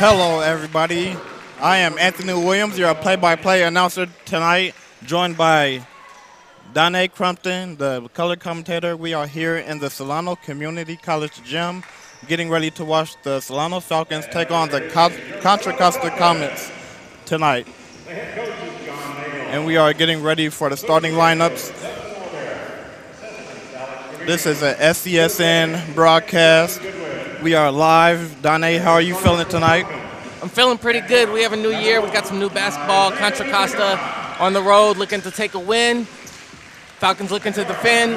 Hello, everybody. I am Anthony Williams, your play-by-play announcer tonight, joined by Donnie Crumpton, the color commentator. We are here in the Solano Community College Gym, getting ready to watch the Solano Falcons take on the Contra Costa Comets tonight. And we are getting ready for the starting lineups. This is a SCSN broadcast. We are live. Donnie, how are you feeling tonight? I'm feeling pretty good. We have a new year. We've got some new basketball. Contra Costa on the road looking to take a win. Falcons looking to defend.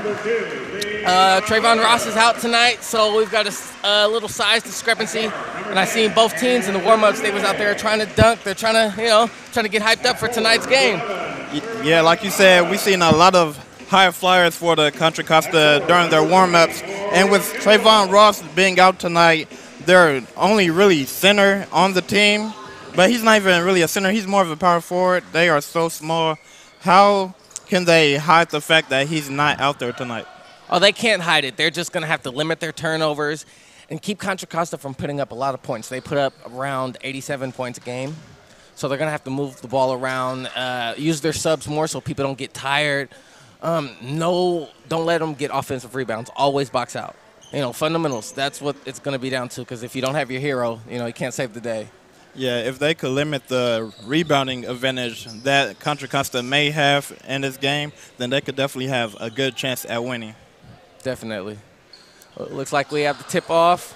Uh, Trayvon Ross is out tonight, so we've got a, a, little size discrepancy. And I seen both teams in the warm-ups. They was out there trying to dunk. They're trying to, you know, trying to get hyped up for tonight's game. Yeah, like you said, we've seen a lot of high flyers for the Contra Costa during their warm-ups. And with Trayvon Ross being out tonight, they're only really center on the team, but he's not even really a center. He's more of a power forward. They are so small. How can they hide the fact that he's not out there tonight? Oh, they can't hide it. They're just going to have to limit their turnovers and keep Contra Costa from putting up a lot of points. They put up around 87 points a game. So they're going to have to move the ball around, uh, use their subs more so people don't get tired. Um, no, don't let them get offensive rebounds. Always box out you know, fundamentals. That's what it's going to be down to because if you don't have your hero, you know, you can't save the day. Yeah, if they could limit the rebounding advantage that Contra Costa may have in this game, then they could definitely have a good chance at winning. Definitely. Well, it looks like we have the tip off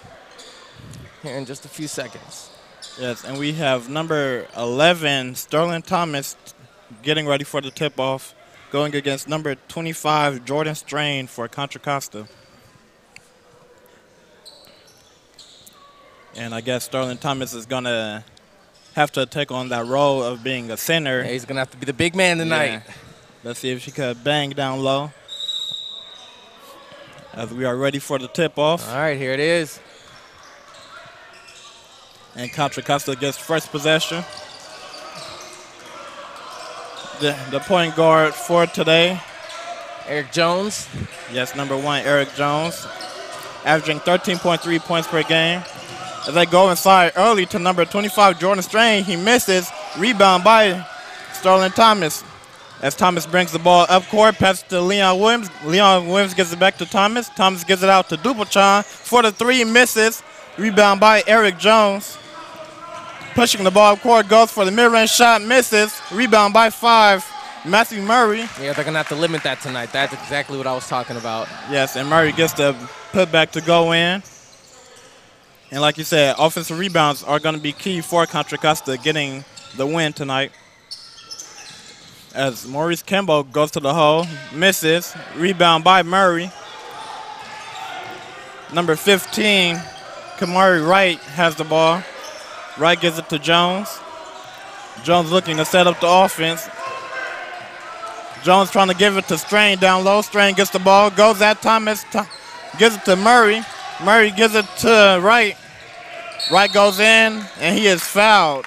here in just a few seconds. Yes, and we have number 11, Sterling Thomas, getting ready for the tip off, going against number 25, Jordan Strain for Contra Costa. And I guess Sterling Thomas is going to have to take on that role of being a center. Yeah, he's going to have to be the big man tonight. Yeah. Let's see if she could bang down low. As we are ready for the tip-off. All right, here it is. And Contra Costa gets first possession. The, the point guard for today. Eric Jones. Yes, number one, Eric Jones. Averaging 13.3 points per game. As they go inside early to number 25, Jordan Strain. He misses. Rebound by Sterling Thomas. As Thomas brings the ball up court, passes to Leon Williams. Leon Williams gives it back to Thomas. Thomas gives it out to Duplechan for the three, misses. Rebound by Eric Jones. Pushing the ball up court, goes for the mid-range shot, misses. Rebound by five, Matthew Murray. Yeah, they're going to have to limit that tonight. That's exactly what I was talking about. Yes, and Murray gets the putback to go in. And like you said, offensive rebounds are going to be key for Contra Costa getting the win tonight. As Maurice Kimball goes to the hole, misses, rebound by Murray. Number 15, Kamari Wright has the ball. Wright gives it to Jones. Jones looking to set up the offense. Jones trying to give it to Strain down low. Strain gets the ball, goes at Thomas, gives it to Murray. Murray gives it to Wright. Wright goes in, and he is fouled.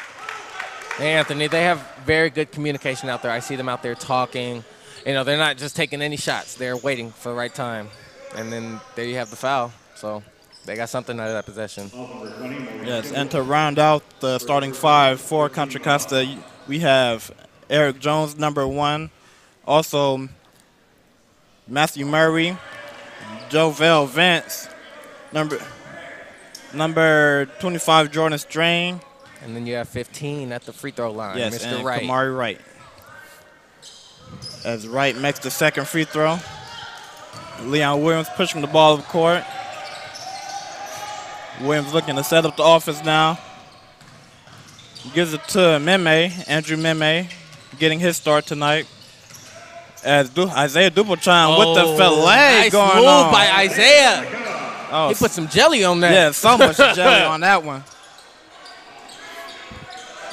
Hey, Anthony, they have very good communication out there. I see them out there talking. You know, they're not just taking any shots. They're waiting for the right time. And then there you have the foul. So they got something out of that possession. Yes, and to round out the starting five for Contra Costa, we have Eric Jones, number one. Also, Matthew Murray, Jovel Vance, Number number 25, Jordan Strain. And then you have 15 at the free throw line, yes, Mr. and Wright. Kamari Wright. As Wright makes the second free throw. Leon Williams pushing the ball up court. Williams looking to set up the offense now. Gives it to Meme, Andrew Meme, getting his start tonight as du Isaiah Duplechan oh, with the oh, fillet nice going move on. by Isaiah. Oh, he put some jelly on that. Yeah, so much jelly on that one.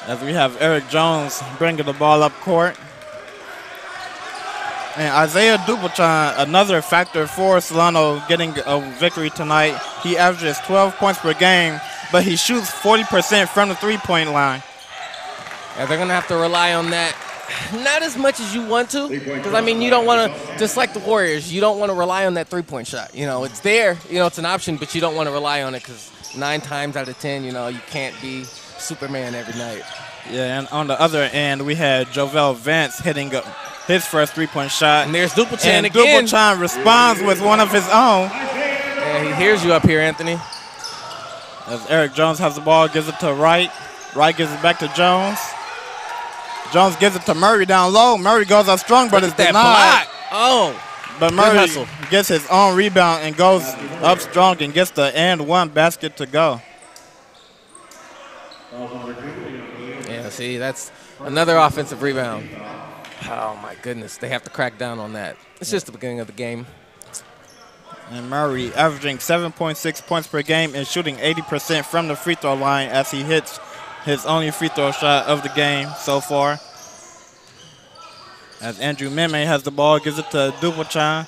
As we have Eric Jones bringing the ball up court. And Isaiah Duplechan, another factor for Solano getting a victory tonight. He averages 12 points per game, but he shoots 40% from the three-point line. Yeah, they're going to have to rely on that not as much as you want to, because I mean, you don't want to just like the Warriors. You don't want to rely on that three-point shot. You know, it's there. You know, it's an option, but you don't want to rely on it because nine times out of ten, you know, you can't be Superman every night. Yeah, and on the other end, we had Jovel Vance hitting a, his first three-point shot. And there's Duplechan and again. Responds with one of his own. Yeah, he hears you up here, Anthony. As Eric Jones has the ball, gives it to Wright. Wright gives it back to Jones. Jones gives it to Murray down low. Murray goes up strong, but Look it's denied. block. Oh, But Murray gets his own rebound and goes up strong and gets the and one basket to go. See, that's another offensive rebound. Oh my goodness, they have to crack down on that. It's just the beginning of the game. And Murray averaging 7.6 points per game and shooting 80% from the free throw line as he hits his only free throw shot of the game so far. As Andrew Meme has the ball, gives it to Duplechan.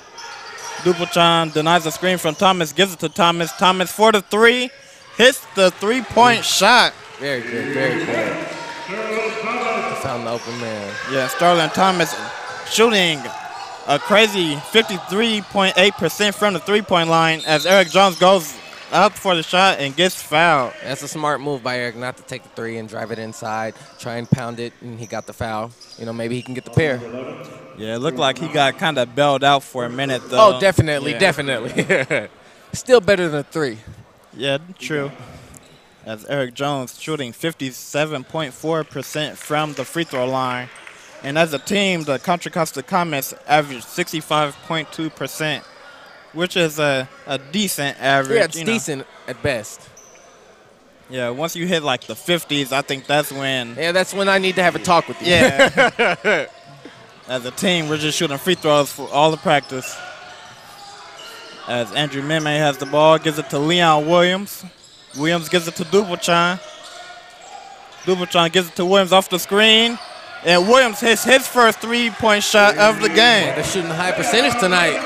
Duplechan denies the screen from Thomas, gives it to Thomas. Thomas for the three, hits the three-point shot. Very good, very good. Found the open man. Yeah, Sterling Thomas shooting a crazy 53.8% from the three-point line as Eric Jones goes up for the shot and gets fouled. That's a smart move by Eric not to take the three and drive it inside, try and pound it, and he got the foul. You know, maybe he can get the pair. Yeah, it looked like he got kind of bailed out for a minute, though. Oh, definitely, Yeah. definitely. Still better than a three. Yeah, true. As Eric Jones shooting 57.4% from the free throw line. And as a team, the Contra Costa Comets average 65.2%, which is a, a decent average. Yeah, it's you know. decent at best. Yeah, once you hit like the 50s, I think that's when. Yeah, that's when I need to have a talk with you. Yeah. As a team, we're just shooting free throws for all the practice. As Andrew Meme has the ball, gives it to Leon Williams. Williams gives it to Duplechan. Duplechan gives it to Williams off the screen. And Williams hits his first three-point shot of the game. They're shooting a high percentage tonight.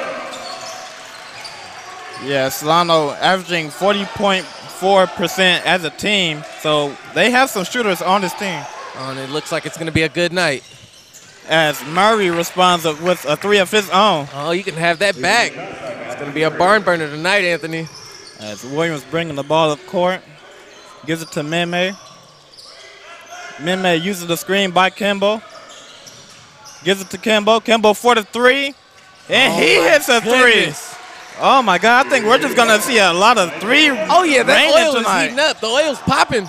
Yeah, Solano averaging 40.4% as a team. So they have some shooters on this team. Oh, and it looks like it's going to be a good night. As Murray responds with a three of his own. Oh, you can have that back. It's going to be a barn burner tonight, Anthony. As Williams bringing the ball up court, gives it to Meme. Meme uses the screen by Kimbo. Gives it to Kimbo. Kimbo for the three. And he oh hits a three. Oh Oh my God, I think we're just gonna see a lot of three. Oh, yeah, that oil tonight. is heating up. The oil's popping.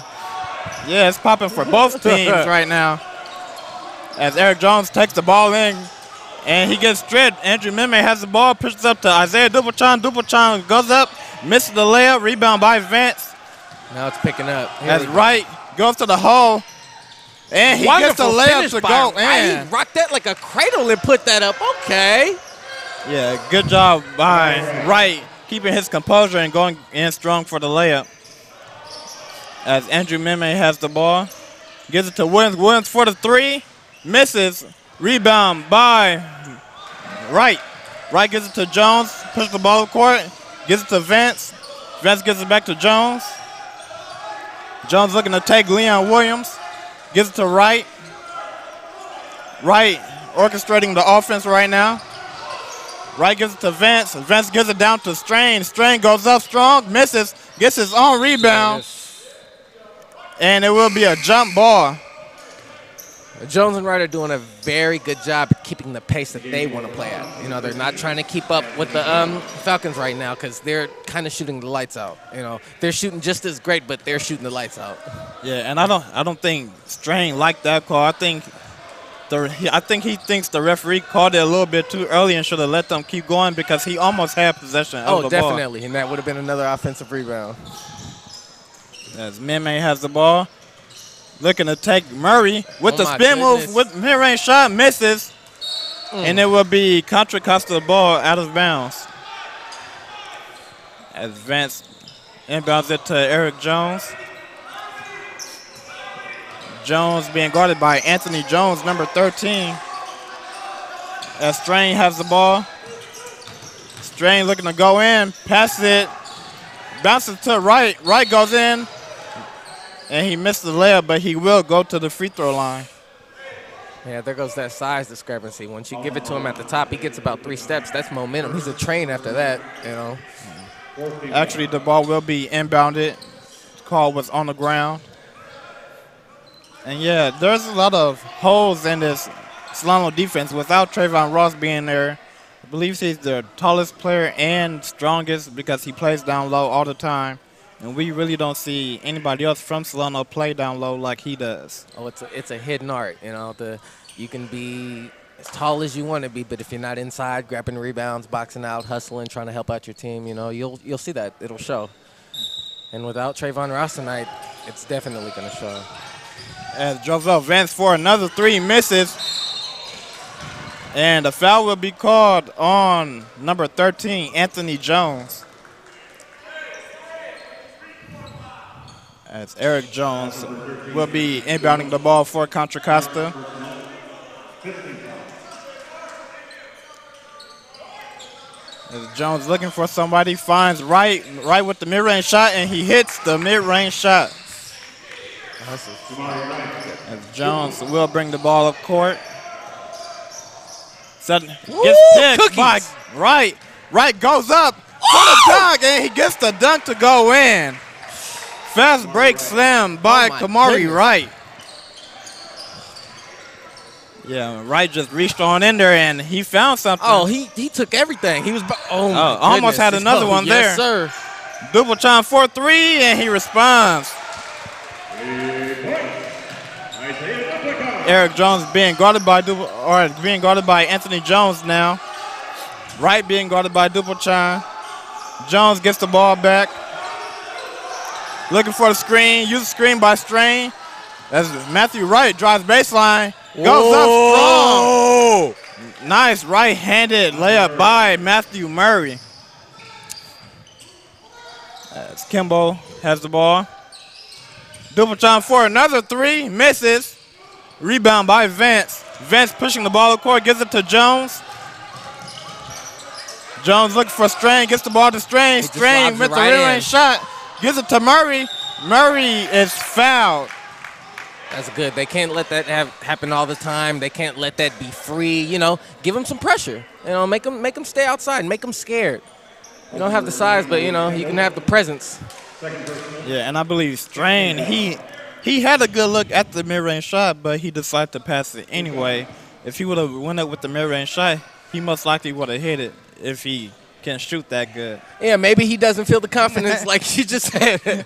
Yeah, it's popping for both teams right now. As Eric Jones takes the ball in and he gets stripped. Andrew Meme has the ball, pushes up to Isaiah Duplechan. Duplechan goes up, misses the layup, rebound by Vance. Now it's picking up. Here we go. Goes to the hole. And he gets the layup to go in. He rocked that like a cradle and put that up. Okay. Yeah, good job by Wright keeping his composure and going in strong for the layup. As Andrew Meme has the ball, gives it to Williams. Williams for the three, misses. Rebound by Wright. Wright gives it to Jones, pushes the ball court, gives it to Vance. Vance gives it back to Jones. Jones looking to take Leon Williams, gives it to Wright. Wright orchestrating the offense right now. Wright gives it to Vance. Vance gives it down to Strain. Strain goes up strong, misses, gets his own rebound, and it will be a jump ball. Jones and Wright are doing a very good job keeping the pace that they want to play at. You know, they're not trying to keep up with the um, Falcons right now because they're kind of shooting the lights out. You know, they're shooting just as great, but they're shooting the lights out. Yeah, and I don't, I don't think Strain liked that call. I think the, I think he thinks the referee called it a little bit too early and should have let them keep going because he almost had possession of Oh, the ball. definitely, and that would have been another offensive rebound. As Meme has the ball, looking to take Murray with Oh the spin move goodness. with mid-range shot, misses, mm. and it will be Contra Costa ball out of bounds. As Vance inbounds it to Eric Jones. Jones being guarded by Anthony Jones, number 13. As Strain has the ball. Strain looking to go in, passes it, bounces to Wright. Wright goes in, and he missed the layup, but he will go to the free throw line. Yeah, there goes that size discrepancy. Once you give it to him at the top, he gets about three steps. That's momentum. He's a train after that. You know. Actually, the ball will be inbounded. Call was on the ground. And yeah, there's a lot of holes in this Solano defense without Trayvon Ross being there. I believe he's the tallest player and strongest because he plays down low all the time. And we really don't see anybody else from Solano play down low like he does. Oh, it's a, it's a hidden art. You know, the you can be as tall as you want to be, but if you're not inside, grabbing rebounds, boxing out, hustling, trying to help out your team, you know, you'll you'll see that. It'll show. And without Trayvon Ross tonight, it's definitely going to show. As Joseph Vance for another three misses. And a foul will be called on number 13, Anthony Jones. As Eric Jones will be inbounding the ball for Contra Costa. As Jones looking for somebody, finds Wright, Wright with the mid-range shot, and he hits the mid-range shot. As Jones will bring the ball up court. Sudden, gets picked cookies. by Wright. Wright goes up for the dunk, and he gets the dunk to go in. Fast break slam by Oh Kamari goodness. Wright. Yeah, Wright just reached on in there, and he found something. Oh, he he took everything. He was. Oh, Oh, almost had another one yes, there. sir. Duplechan 4-3, and he responds. Eric Jones being guarded by double, or being guarded by Anthony Jones now. Wright being guarded by chime. Jones gets the ball back. Looking for the screen. Use the screen by Strain. As Matthew Wright drives baseline. Goes up strong. Nice right-handed layup by Matthew Murray. As Kimbo has the ball. Duplechan for another three. Misses. Rebound by Vance. Vance pushing the ball court. Gives it to Jones. Jones looking for Strain. Gets the ball to Strain. Strain with the right mid-range shot. Gives it to Murray. Murray is fouled. That's good. They can't let that have, happen all the time. They can't let that be free. You know, give them some pressure. You know, make them make them stay outside. Make them scared. You don't have the size, but you know you can have the presence. Yeah, and I believe Strain, he he had a good look at the mid-range shot, but he decided to pass it anyway. If he would have went up with the mid-range shot, he most likely would have hit it if he can shoot that good. Yeah, maybe he doesn't feel the confidence like you just said.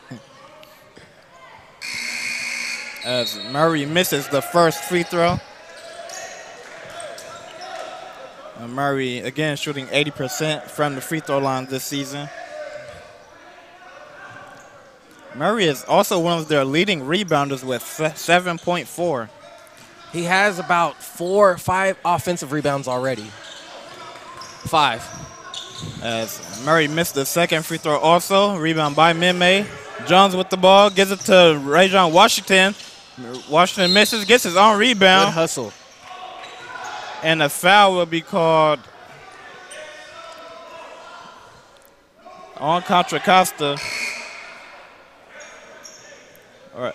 As Murray misses the first free throw. And Murray again shooting 80% from the free throw line this season. Murray is also one of their leading rebounders with 7.4. he has about four, five offensive rebounds already. Five. As Murray missed the second free throw also. Rebound by Mime. Jones with the ball. Gives it to Rajon Washington. Washington misses. Gets his own rebound. Good hustle. And a foul will be called on Contra Costa. Or,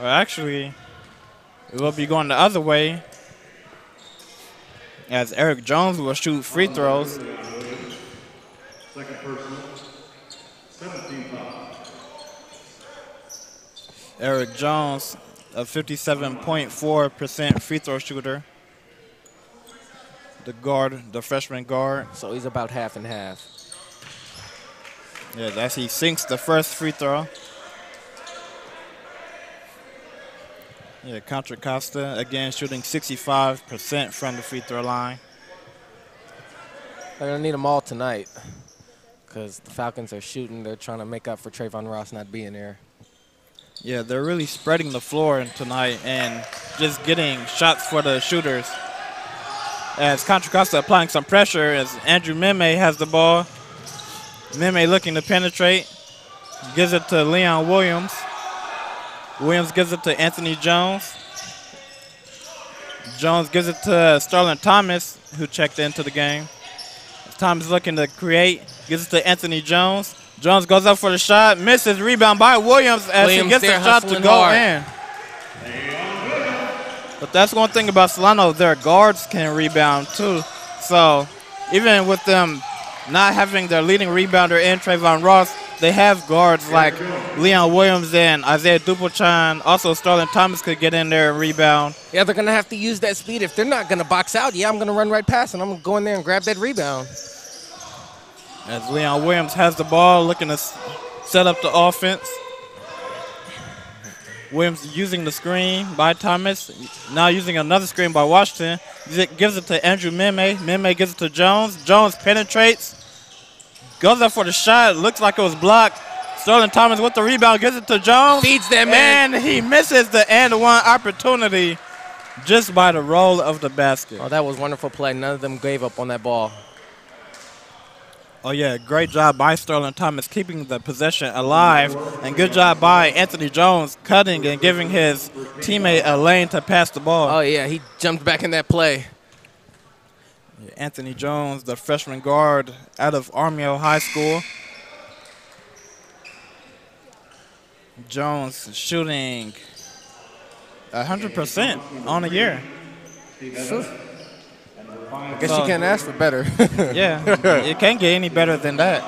or actually, it will be going the other way as Eric Jones will shoot free throws. Second personal. 17. Eric Jones, a 57.4% free throw shooter. The guard, the freshman guard. So he's about half and half. Yeah, as he sinks the first free throw. Yeah, Contra Costa again shooting 65% from the free throw line. They're gonna need them all tonight, because the Falcons are shooting. They're trying to make up for Trayvon Ross not being there. Yeah, they're really spreading the floor tonight and just getting shots for the shooters. As Contra Costa applying some pressure as Andrew Mime has the ball. Mime looking to penetrate. Gives it to Leon Williams. Williams gives it to Anthony Jones. Jones gives it to Sterling Thomas, who checked into the game. Thomas looking to create. Gives it to Anthony Jones. Jones goes up for the shot, misses. Rebound by Williams as Williams he gets the shot to go hard. in. But that's one thing about Solano. Their guards can rebound too. So even with them not having their leading rebounder in Trayvon Ross, they have guards like Leon Williams and Isaiah Duplechan. Also, Sterling Thomas could get in there and rebound. Yeah, they're going to have to use that speed. If they're not going to box out, yeah, I'm going to run right past and I'm going to go in there and grab that rebound. As Leon Williams has the ball, looking to set up the offense. Williams using the screen by Thomas. Now using another screen by Washington. Gives it- Gives it to Andrew Meme. Meme gives it to Jones. Jones penetrates. Goes up for the shot. Looks like it was blocked. Sterling Thomas with the rebound. Gives it to Jones. Feeds that man. And he misses the and one opportunity just by the roll of the basket. Oh, that was wonderful play. None of them gave up on that ball. Oh yeah, great job by Sterling Thomas keeping the possession alive, and good job by Anthony Jones cutting and giving his teammate a lane to pass the ball. Oh, yeah, he jumped back in that play. Anthony Jones, the freshman guard out of Armijo High School. Jones shooting 100% on the year. I guess you can't ask for better. Yeah, it can't get any better than that.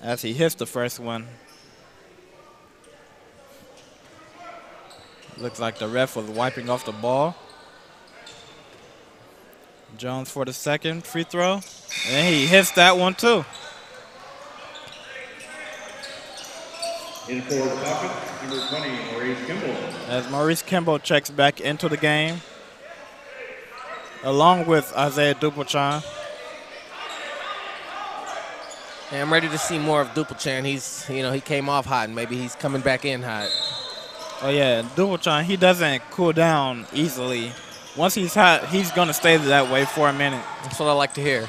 As he hits the first one. Looks like the ref was wiping off the ball. Jones for the second free throw. And he hits that one too. In for Falcons, number 20, Maurice Kimball. As Maurice Kimball checks back into the game. Along with Isaiah Duplechan. And I'm ready to see more of Duplechan. He's, you know, he came off hot, and maybe he's coming back in hot. Oh yeah, Duplechan, he doesn't cool down easily. Once he's hot, he's gonna stay that way for a minute. That's what I like to hear.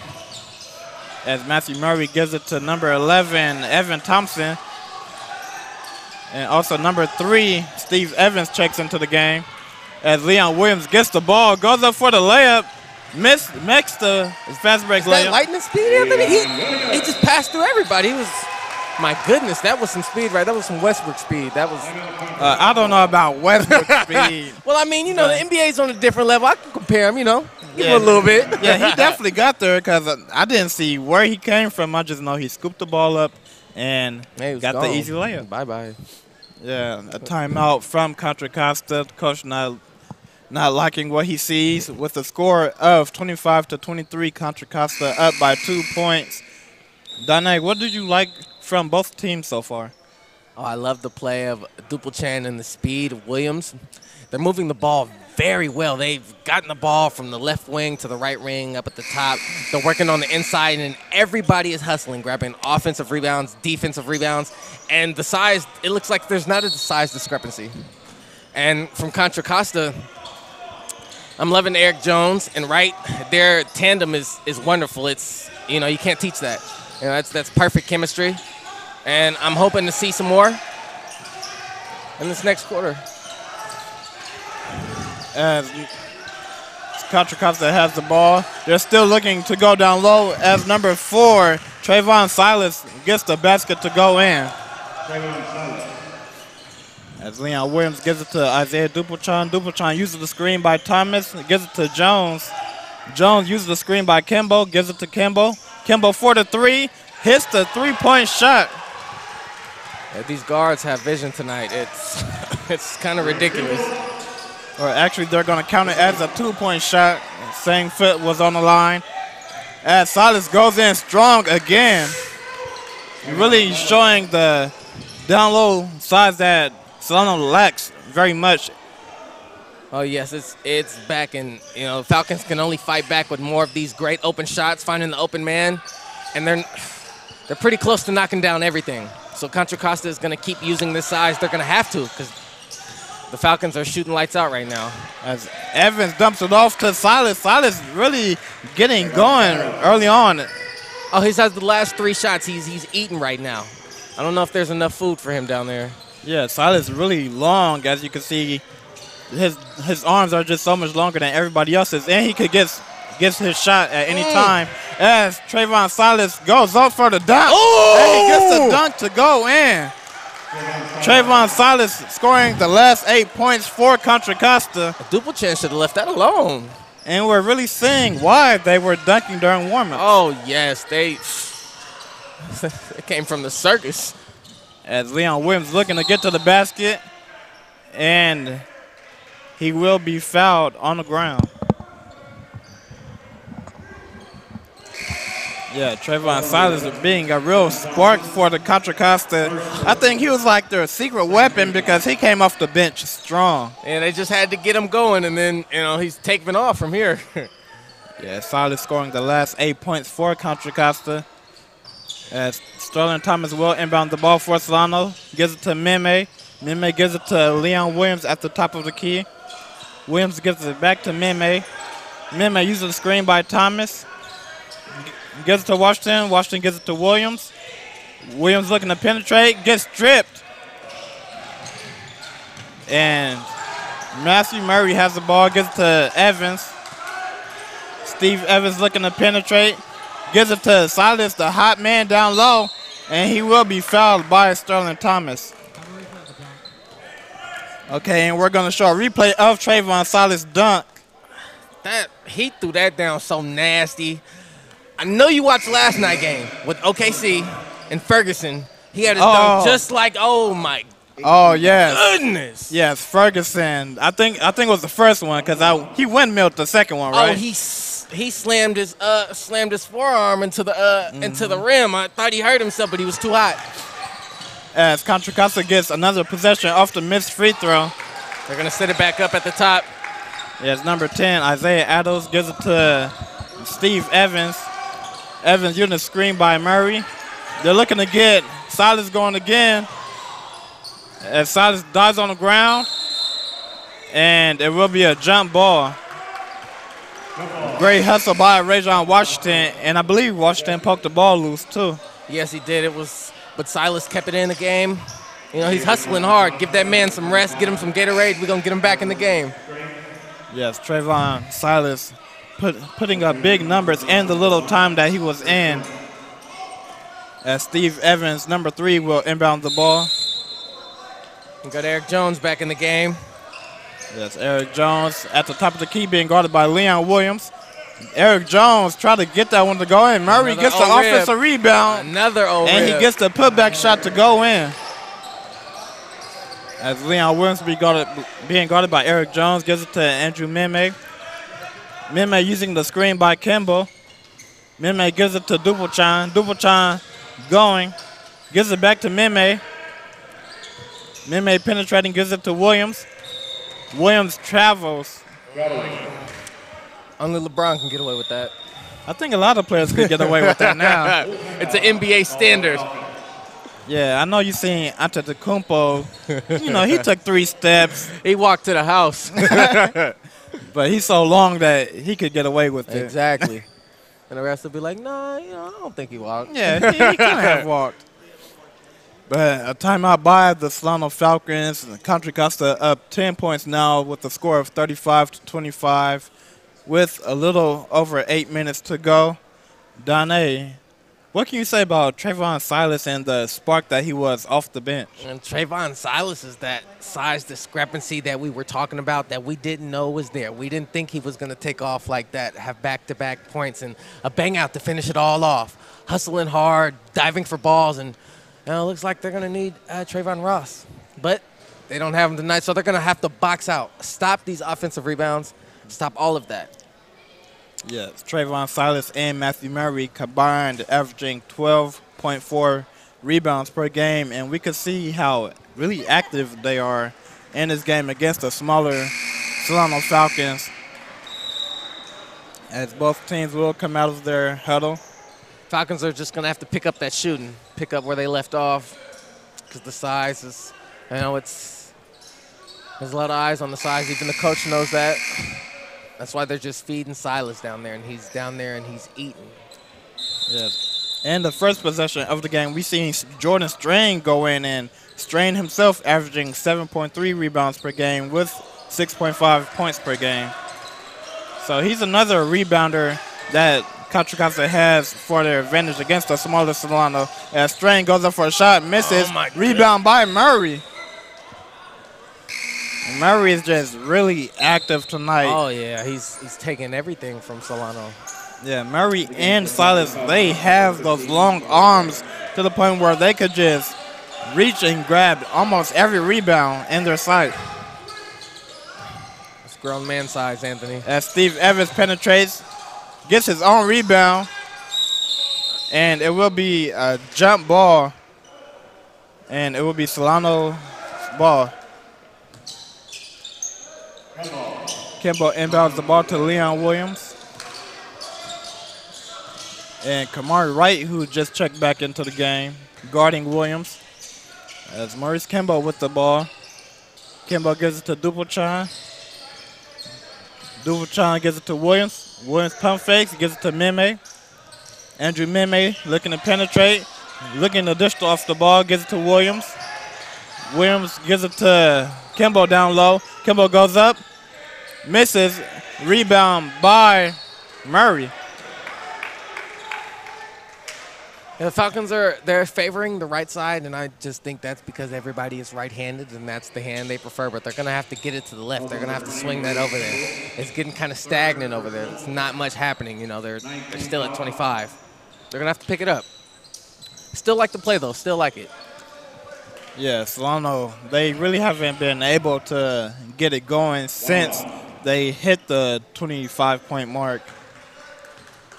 As Matthew Murray gives it to number 11, Evan Thompson. And also number three, Steve Evans checks into the game. As Leon Williams gets the ball, goes up for the layup, missed, makes the fast break Is that lightning speed, Anthony? He, he just passed through everybody. He was, my goodness, that was some speed, right? That was some Westbrook speed. That was. Uh, I don't know about Westbrook speed. Well, I mean, you know, the NBA's on a different level. I can compare him, you know, give Yeah. him a little bit. yeah, he definitely got there because I didn't see where he came from. I just know he scooped the ball up and He got gone. the easy layup. Bye bye. Yeah, a timeout from Contra Costa. Coach not not liking what he sees with a score of 25 to 23. Contra Costa up by two points. Danae, what did you like from both teams so far? Oh, I love the play of Duplechan and the speed of Williams. They're moving the ball very well. They've gotten the ball from the left wing to the right wing up at the top. They're working on the inside, and everybody is hustling, grabbing offensive rebounds, defensive rebounds, and the size. It looks like there's not a size discrepancy. And from Contra Costa, I'm loving Eric Jones and Wright. Their tandem is is wonderful. It's you know you can't teach that. You know that's that's perfect chemistry, and I'm hoping to see some more in this next quarter. As Costa has the ball, they're still looking to go down low. As number four, Trayvon Silas gets the basket to go in. As Leon Williams gives it to Isaiah Duplechan. Duplechan uses the screen by Thomas, gives it to Jones. Jones uses the screen by Kimbo, gives it to Kimbo. Kimbo for the three, hits the three-point shot. These guards have vision tonight. It's it's kind of ridiculous. Or actually, they're going to count it as a two-point shot. Same foot was on the line. As Silas goes in strong again. Really showing the down low size that Solano lacks very much Oh yes, it's it's back, and you know Falcons can only fight back with more of these great open shots, finding the open man, and they're they're pretty close to knocking down everything. So Contra Costa is going to keep using this size. They're going to have to because the Falcons are shooting lights out right now. as Evans dumps it off to Silas. Silas really getting going early on. Oh, he's has the last three shots. He's he's eating right now. I don't know if there's enough food for him down there. Yeah, Silas really long, as you can see. His his arms are just so much longer than everybody else's, and he could get gets his shot at any Mm. time. As Trayvon Silas goes up for the dunk, and he gets the dunk to go in. Trayvon Silas scoring the last eight points for Contra Costa, Duplechan should have left that alone. and we're really seeing why they were dunking during warm-up. Oh yes, they it came from the circus. As Leon Williams looking to get to the basket, and he will be fouled on the ground. Yeah, Trayvon Silas being a real spark for the Contra Costa. I think he was like their secret weapon because he came off the bench strong. And they just had to get him going, and then, you know, he's taking off from here. Yeah, Silas scoring the last eight points for Contra Costa. As Sterling Thomas will inbound the ball for Solano. Gives it to Meme. Meme gives it to Leon Williams at the top of the key. Williams gives it back to Meme. Meme uses the screen by Thomas. Gives it to Washington. Washington gives it to Williams. Williams looking to penetrate. Gets stripped. And Matthew Murray has the ball. Gives it to Evans. Steve Evans looking to penetrate. Gives it to Silas, the hot man down low. And he will be fouled by Sterling Thomas. Okay, and we're going to show a replay of Trayvon Silas' dunk. that he threw that down so nasty. I know you watched last night game with OKC and Ferguson. He had a Oh. dunk just like, oh my Oh, yes. goodness. Yes, Ferguson. I think I think it was the first one because I he windmilled the second one, right? Oh, he he slammed his uh slammed his forearm into the uh into the rim. I thought he hurt himself, but he was too hot. As Contra Costa gets another possession off the missed free throw. They're gonna set it back up at the top. Yes, number 10, Isaiah Adams gives it to Steve Evans. Evans the screen by Murray. They're looking to get Silas going again. As Silas dies on the ground. And it will be a jump ball. Great hustle by Rajon Washington. And I believe Washington poked the ball loose too. Yes, he did. It was, but Silas kept it in the game. You know, he's hustling hard. Give that man some rest. Get him some Gatorade. We're gonna get him back in the game. Yes, Trayvon Silas put, putting up big numbers in the little time that he was in. As Steve Evans, number three, will inbound the ball. We got Eric Jones back in the game. Yes, Eric Jones at the top of the key being guarded by Leon Williams. Eric Jones tried to get that one to go in. Murray Another gets the offensive rebound, Another over. and he gets the putback shot to go in. As Leon Williams be guarded, being guarded by Eric Jones, gives it to Andrew Meme. Meme using the screen by Kimball. Meme gives it to Duplechan. Duplechan going, gives it back to Meme. Meme penetrating, gives it to Williams. Williams travels. Only LeBron can get away with that. I think a lot of players could get away with that now. it's an NBA standard. Yeah, I know you seen Antetokounmpo. You know, he took three steps, He walked to the house. but he's so long that he could get away with it. exactly. And the rest will be like, nah, you know, I don't think he walked. Yeah, he, he could have walked. But a timeout by the Solano Falcons. And Contra Costa up 10 points now with a score of 35 to 25 with a little over eight minutes to go. Dane, what can you say about Trayvon Silas and the spark that he was off the bench? And Trayvon Silas is that size discrepancy that we were talking about that we didn't know was there. We didn't think he was going to take off like that, have back to back points and a bang out to finish it all off. Hustling hard, diving for balls, and you know, it looks like they're going to need uh, Trayvon Ross. But they don't have him tonight, so they're going to have to box out, stop these offensive rebounds, stop all of that. Yes, Trayvon Silas and Matthew Murray combined averaging 12.4 rebounds per game, and we could see how really active they are in this game against the smaller Solano Falcons. As both teams will come out of their huddle. Falcons are just going to have to pick up that shooting, pick up where they left off, because the size is, you know, it's, there's a lot of eyes on the size. Even the coach knows that. That's why they're just feeding Silas down there, and he's down there and he's eating. Yes. And the first possession of the game, we seen Jordan Strain go in and Strain himself averaging 7.3 rebounds per game with 6.5 points per game. So he's another rebounder that Costa has for their advantage against the smaller Solano. As Strain goes up for a shot, misses. Oh, Rebound by Murray. Murray is just really active tonight. Oh yeah, he's he's taking everything from Solano. Yeah, Murray and Silas, they have those long arms to the point where they could just reach and grab almost every rebound in their sight. It's grown man size, Anthony. As Steve Evans penetrates, gets his own rebound, and it will be a jump ball, and it will be Solano's ball. Kimbo inbounds the ball to Leon Williams. And Kamari Wright, who just checked back into the game, guarding Williams. As Maurice Kimbo with the ball. Kimbo gives it to Duplechan. Duplechan gives it to Williams. Williams pump fakes, gives it to Meme. Andrew Meme looking to penetrate, looking to dish off the ball, gives it to Williams. Williams gives it to Kimbo down low. Kimbo goes up, misses, rebound by Murray. Yeah, the Falcons are they're favoring the right side, and I just think that's because everybody is right-handed, and that's the hand they prefer. But they're gonna have to get it to the left. They're gonna have to swing that over there. It's getting kind of stagnant over there. It's not much happening. You know, they're they're still at 25. They're gonna have to pick it up. Still like to play though. Still like it. Yeah, Solano, they really haven't been able to get it going since they hit the 25 point mark.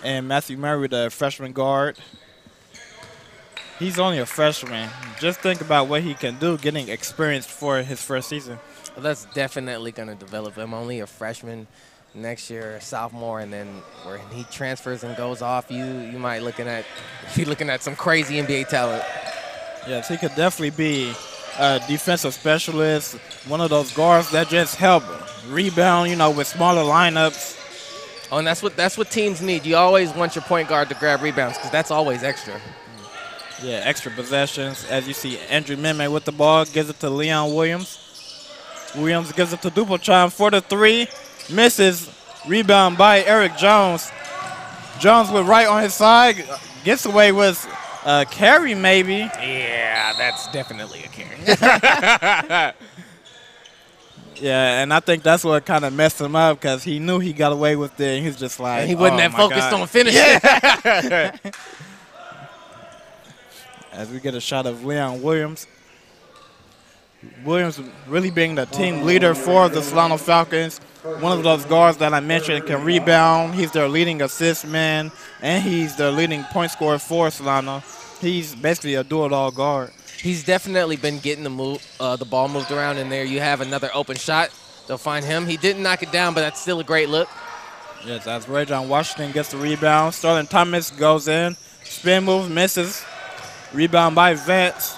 And Matthew Murray, the freshman guard, he's only a freshman. Just think about what he can do getting experience for his first season. Well, that's definitely gonna develop him. Only a freshman. Next year, sophomore, and then when he transfers and goes off, you you might looking at be looking at some crazy NBA talent. Yes, he could definitely be a defensive specialist, one of those guards that just help rebound, you know, with smaller lineups. Oh, and that's what that's what teams need. You always want your point guard to grab rebounds because that's always extra. Yeah, extra possessions. As you see, Andrew Meme with the ball gives it to Leon Williams. Williams gives it to Duplechan for the three. Misses. Rebound by Eric Jones. Jones with Wright on his side. Gets away with a carry, maybe. Yeah, that's definitely a carry. Yeah, and I think that's what kind of messed him up because he knew he got away with it. And he's just like, he wasn't "Oh that focused God." on finishing. as we get a shot of Leon Williams. Williams really being the team leader for the Solano Falcons. One of those guards that I mentioned can rebound. He's their leading assist man, and he's their leading point scorer for Solano. He's basically a do-it-all guard. He's definitely been getting the move, uh, the ball moved around in there. You have another open shot. They'll find him. He didn't knock it down, but that's still a great look. Yes, as Rajon Washington gets the rebound. Sterling Thomas goes in. Spin move, misses. Rebound by Vance.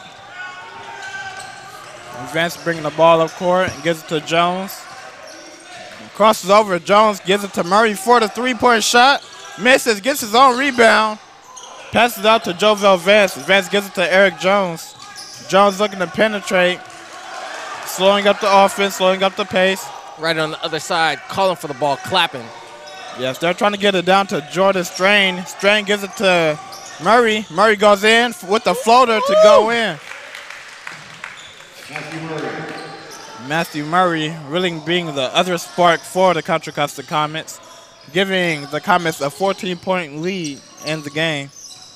Vance bringing the ball up court and gives it to Jones. Crosses over. Jones gives it to Murray for the three-point shot. Misses, gets his own rebound. Passes out to Jovel Vance. Vance gives it to Eric Jones. Jones looking to penetrate. Slowing up the offense, slowing up the pace. Wright on the other side, calling for the ball, clapping. Yes, they're trying to get it down to Jordan Strain. Strain gives it to Murray. Murray goes in with the floater to go in. Matthew Murray. Really being the other spark for the Contra Costa Comets, giving the Comets a 14-point lead in the game.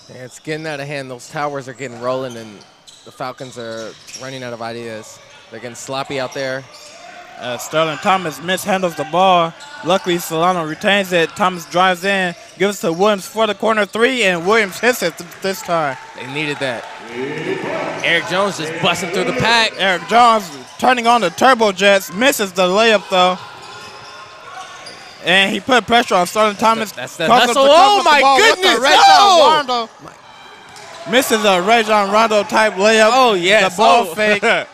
Yeah, it's getting out of hand. Those towers are getting rolling, and the Falcons are running out of ideas. They're getting sloppy out there. Uh, Sterling Thomas mishandles the ball. Luckily, Solano retains it. Thomas drives in, gives it to Williams for the corner three, and Williams hits it th- this time. They needed that. Eric Jones just busting through the pack. Eric Jones turning on the turbo jets, misses the layup though. And he put pressure on Sterling Thomas. That's the Crosses up hustle. the- Oh, crosses up the my ball with the goodness. Oh. Rondo. Misses a Rajon Rondo type layup. Oh, yes. The ball Oh. fake.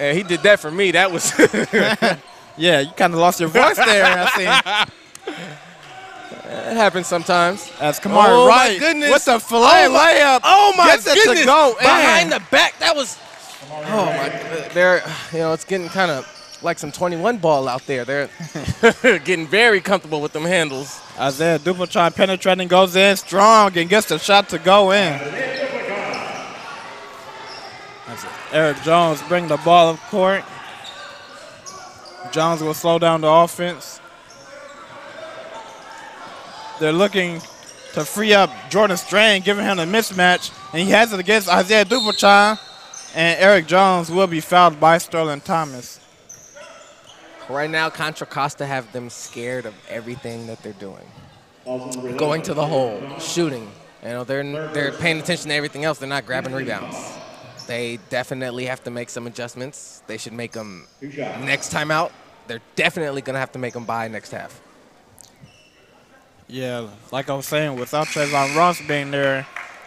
Yeah, he did that for me. That was Yeah, you kind of lost your voice there. I see. it happens sometimes. As Kamari Oh, my Wright goodness. with the filet Oh, my- layup. Oh my gets it to goodness! go. Behind the back, that was. Oh my! They're, you know, it's getting kind of like some 21 ball out there. They're getting very comfortable with them handles. Isaiah Duplechan penetrating goes in strong and gets the shot to go in. Eric Jones bring the ball up court. Jones will slow down the offense. They're looking to free up Jordan Strain, giving him a mismatch, and he has it against Isaiah Duplechan, and Eric Jones will be fouled by Sterling Thomas. Right now, Contra Costa have them scared of everything that they're doing. Falls number 11. Going to the hole, shooting. You know, they're they're paying attention to everything else. They're not grabbing rebounds. They definitely have to make some adjustments. They should make them next time out. They're definitely gonna have to make them by next half. Yeah, like I was saying, without Trayvon Ross being there,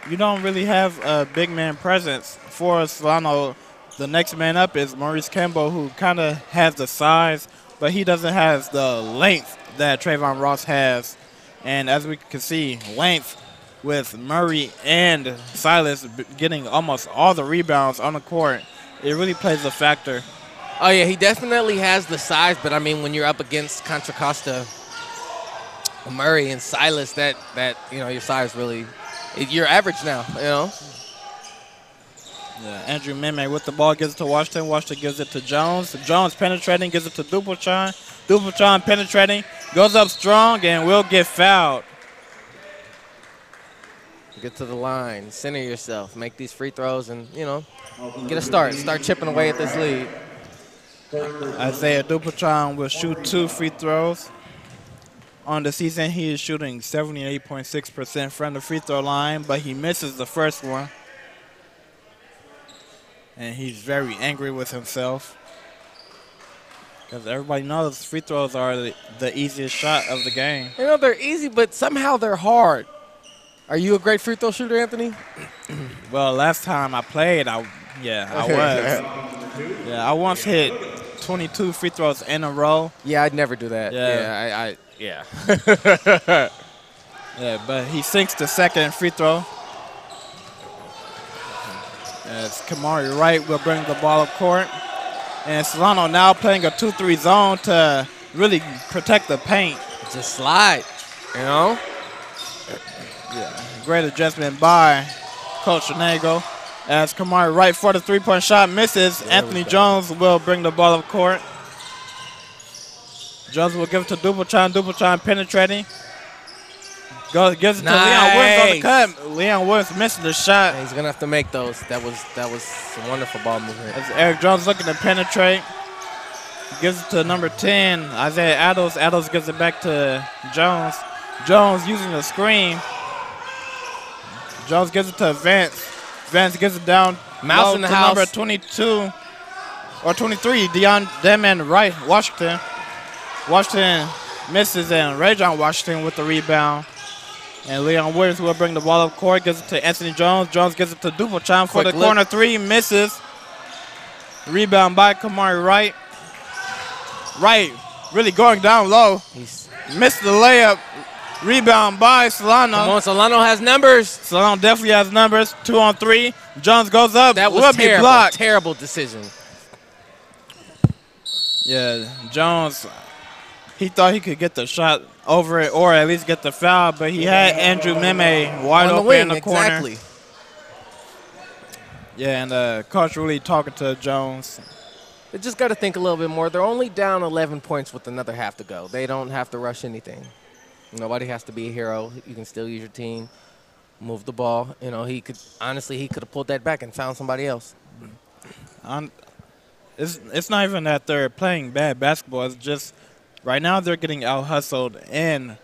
you don't really have a big man presence for Solano. The next man up is Maurice Campbell, who kind of has the size, but he doesn't have the length that Trayvon Ross has. And as we can see, length with Murray and Silas getting almost all the rebounds on the court, it really plays a factor. Oh yeah, he definitely has the size, but I mean, when you're up against Contra Costa, Murray, and Silas, that that you know your size really, you're average now. You know. Yeah, Andrew Meme with the ball gives it to Washington. Washington gives it to Jones. Jones penetrating, gives it to Duplechan. Duplechan penetrating, goes up strong and will get fouled. Get to the line, center yourself, make these free throws, and you know, get a start. Start chipping away at this lead. Isaiah Duplechan will shoot two free throws. On the season, he is shooting 78.6% from the free throw line, but he misses the first one. And he's very angry with himself. Because everybody knows free throws are the, the easiest shot of the game. You know they're easy, but somehow they're hard. Are you a great free throw shooter, Anthony? Well, last time I played, I yeah, I was. yeah, I once hit 22 free throws in a row. Yeah, I'd never do that. Yeah. Yeah, I, I yeah. Yeah, but he sinks the second free throw. As Kamari Wright will bring the ball up court. And Solano now playing a 2-3 zone to really protect the paint. Just slide. You know. Great adjustment by Coach Shanego. As Kamari Wright for the three-point shot misses, There Anthony. Jones will bring the ball up court. Jones will give it to Duplechan. Duplechan penetrating. Goes, gives it to Leon Williams on the Nice. cut. Leon Williams missing the shot. He's gonna have to make those. That was that was some wonderful ball movement. As Eric Jones looking to penetrate. Gives it to number 10, Isaiah Adams. Adams gives it back to Jones. Jones using the screen. Jones gives it to Vance. Vance gives it down. Mouse in the house. number 22 or 23, Dion Deman right, Washington. Washington misses and Rajon Washington with the rebound. And Leon Williams will bring the ball up court, gives it to Anthony Jones. Jones gives it to Duplechan for the look. corner three, misses. Rebound by Kamari Wright. Wright really going down low. He's Missed the layup. Rebound by Solano. come on, Solano has numbers. Solano definitely has numbers. Two on three. Jones goes up. That was will be terrible. blocked. Terrible decision. Yeah, Jones. He thought he could get the shot over it or at least get the foul, but he had Andrew Meme wide open wing, in the corner. exactly. Yeah, and uh, coach really talking to Jones. They just got to think a little bit more. They're only down 11 points with another half to go. They don't have to rush anything. Nobody has to be a hero. You can still use your team, move the ball. You know, he could honestly he could have pulled that back and found somebody else. I'm, it's it's not even that they're playing bad basketball. It's just right now they're getting out hustled, and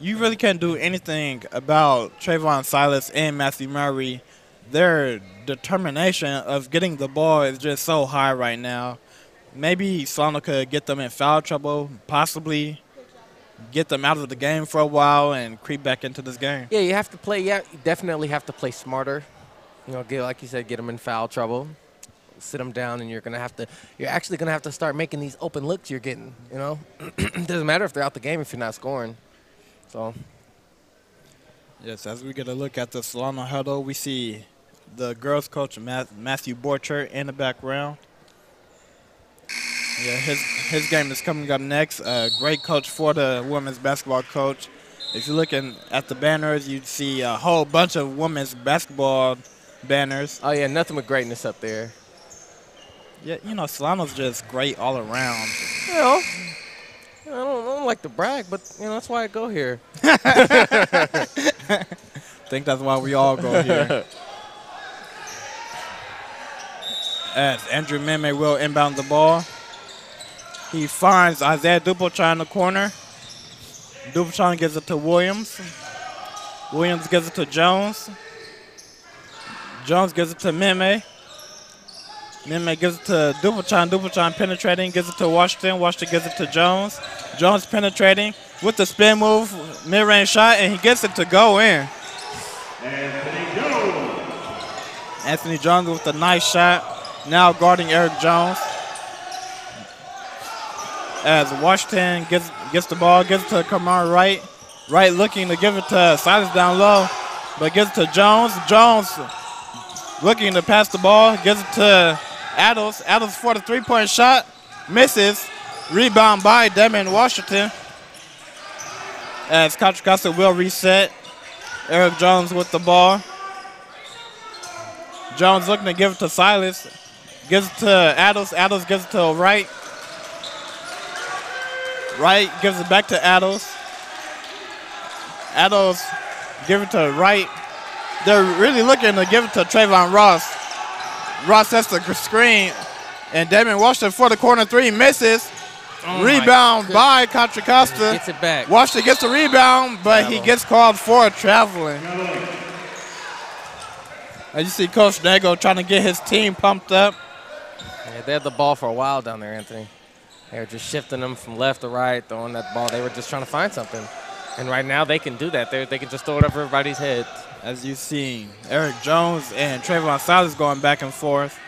you really can't do anything about Trayvon Silas and Matthew Murray. Their determination of getting the ball is just so high right now. Maybe Solano could get them in foul trouble, possibly get them out of the game for a while and creep back into this game. Yeah, you have to play. Yeah, you definitely have to play smarter. You know, get like you said, get them in foul trouble, sit them down, and you're gonna have to. You're actually gonna have to start making these open looks you're getting. You know, it doesn't matter if they're out the game if you're not scoring. So Yes, as we get a look at the Solano huddle, we see the girls' coach Matthew Borcher in the background. Yeah, his his game is coming up next. A great coach for the women's basketball coach. If you're looking at the banners, you'd see a whole bunch of women's basketball banners. oh yeah, nothing but greatness up there. Yeah, you know, Solano's just great all around. You know, I don't, I don't don't like to brag, but you know that's why I go here. I think that's why we all go here. As Andrew Meme will inbound the ball. He finds Isaiah Duplechan in the corner. Duplechan gives it to Williams. Williams gives it to Jones. Jones gives it to Meme. Meme gives it to Duplechan. Duplechan penetrating, gives it to Washington. Washington gives it to Jones. Jones penetrating with the spin move, mid-range shot, and he gets it to go in. Anthony Jones. Anthony Jones with a nice shot. Now guarding Eric Jones. As Washington gets gets the ball, gets to Kamar Wright. Wright looking to give it to Silas down low, but gets to Jones. Jones looking to pass the ball, gets it to Adams. Adams for the three-point shot, misses. Rebound by Devin Washington. As Costa will reset. Eric Jones with the ball. Jones looking to give it to Silas. Gives it to Adams. Adams gives it to Wright. Wright gives it back to Adams. Adams give it to Wright. They're really looking to give it to Trayvon Ross. Ross sets the screen. And Devin Washington for the corner three misses. Oh rebound by Contra Costa. Gets it back. Washington gets the rebound, but he gets called for traveling. As you see Coach Dago trying to get his team pumped up. Yeah, they had the ball for a while down there, Anthony. They were just shifting them from left to right, throwing that ball. They were just trying to find something. And right now they can do that. They they can just throw it over everybody's head. As you see Eric Jones and Trayvon Silas going back and forth.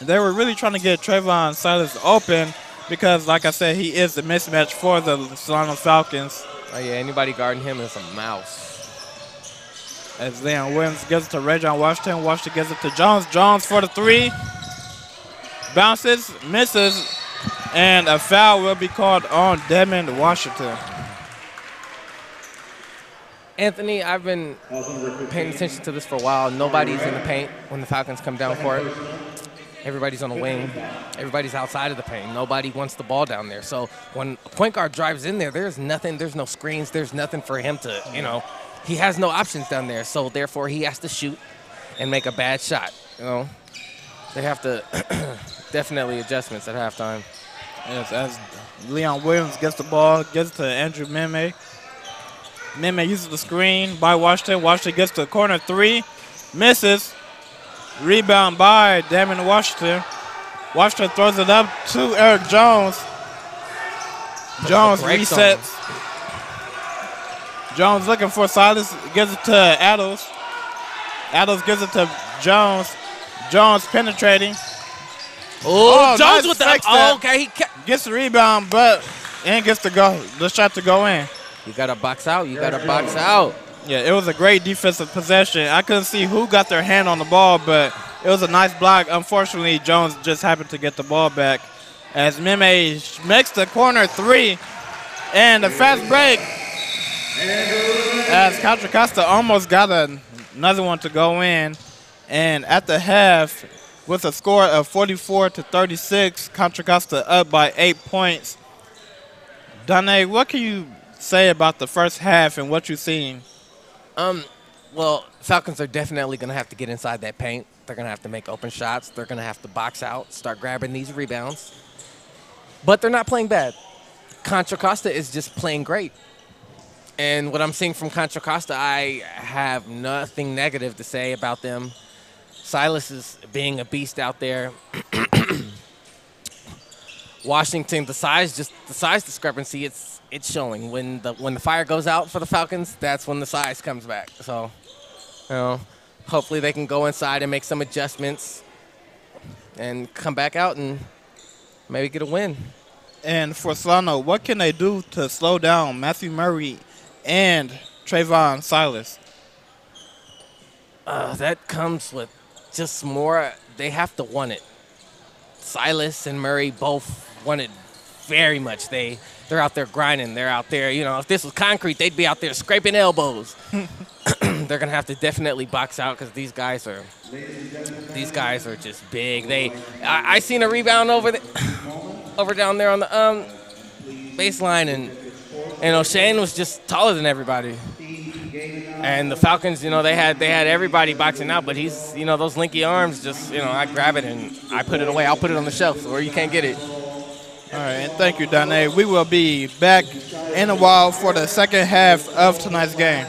They were really trying to get Trayvon Silas open because, like I said, he is the mismatch for the Solano Falcons. Oh yeah, anybody guarding him is a mouse. As Leon Williams gives it to Rajon Washington. Washington gives it to Jones. Jones for the three. Bounces, misses, and a foul will be called on Demond Washington. Anthony, I've been paying attention to this for a while. Nobody's in the paint when the Falcons come down it. Everybody's on the wing. Everybody's outside of the paint. Nobody wants the ball down there. So when a point guard drives in there, there's nothing. There's no screens. There's nothing for him to, you know, he has no options down there. So therefore, he has to shoot and make a bad shot. You know, they have to definitely adjustments at halftime. Yes, as Leon Williams gets the ball, gets to Andrew Meme. Meme uses the screen by Washington. Washington gets to the corner three, misses. Rebound by Damon Washington. Washington throws it up to Eric Jones. Jones resets. Jones looking for Silas, gives it to Adams. Adams gives it to Jones. Jones penetrating, Oh, Oh, Jones with the oh, okay. He gets the rebound, but and gets the go the shot to go in. you gotta box out. You gotta box out. Yeah, it was a great defensive possession. I couldn't see who got their hand on the ball, but it was a nice block. Unfortunately, Jones just happened to get the ball back. As Meme makes the corner three, and a fast break. As Contra Costa almost got a, another one to go in, and at the half, with a score of 44 to 36, Contra Costa up by eight points. Dane, what can you say about the first half and what you've seen? Um, well, Falcons are definitely going to have to get inside that paint. They're going to have to make open shots. They're going to have to box out, start grabbing these rebounds. But they're not playing bad. Contra Costa is just playing great. And what I'm seeing from Contra Costa, I have nothing negative to say about them. Silas is being a beast out there. Washington, the size, just the size discrepancy, it's it's showing. When the when the fire goes out for the Falcons, that's when the size comes back. So, you know, hopefully they can go inside and make some adjustments and come back out and maybe get a win. And for Solano, what can they do to slow down Matthew Murray and Trayvon Silas? Uh, that comes with just more. They have to want it. Silas and Murray both want it very much. They they're out there grinding. They're out there. You know, if this was concrete, they'd be out there scraping elbows. they're gonna have to definitely box out because these guys are these guys are just big. They I, I seen a rebound over the over down there on the um baseline, and and know Shane was just taller than everybody. And the Falcons, you know, they had they had everybody boxing out, but he's, you know, those linky arms, just, you know, I grab it and I put it away. I'll put it on the shelf where you can't get it. All right, and thank you, Danae. We will be back in a while for the second half of tonight's game.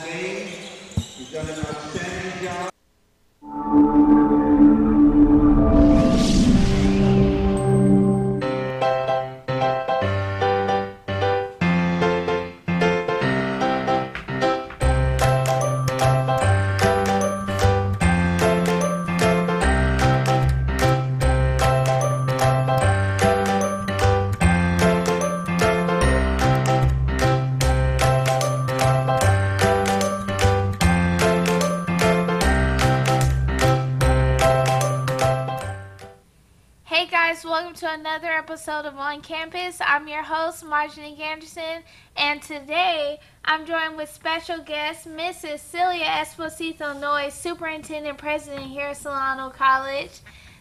Another episode of On Campus. I'm your host, Marjorie Anderson, and today I'm joined with special guest Mrs. Celia Esposito Noy, Superintendent President here at Solano College.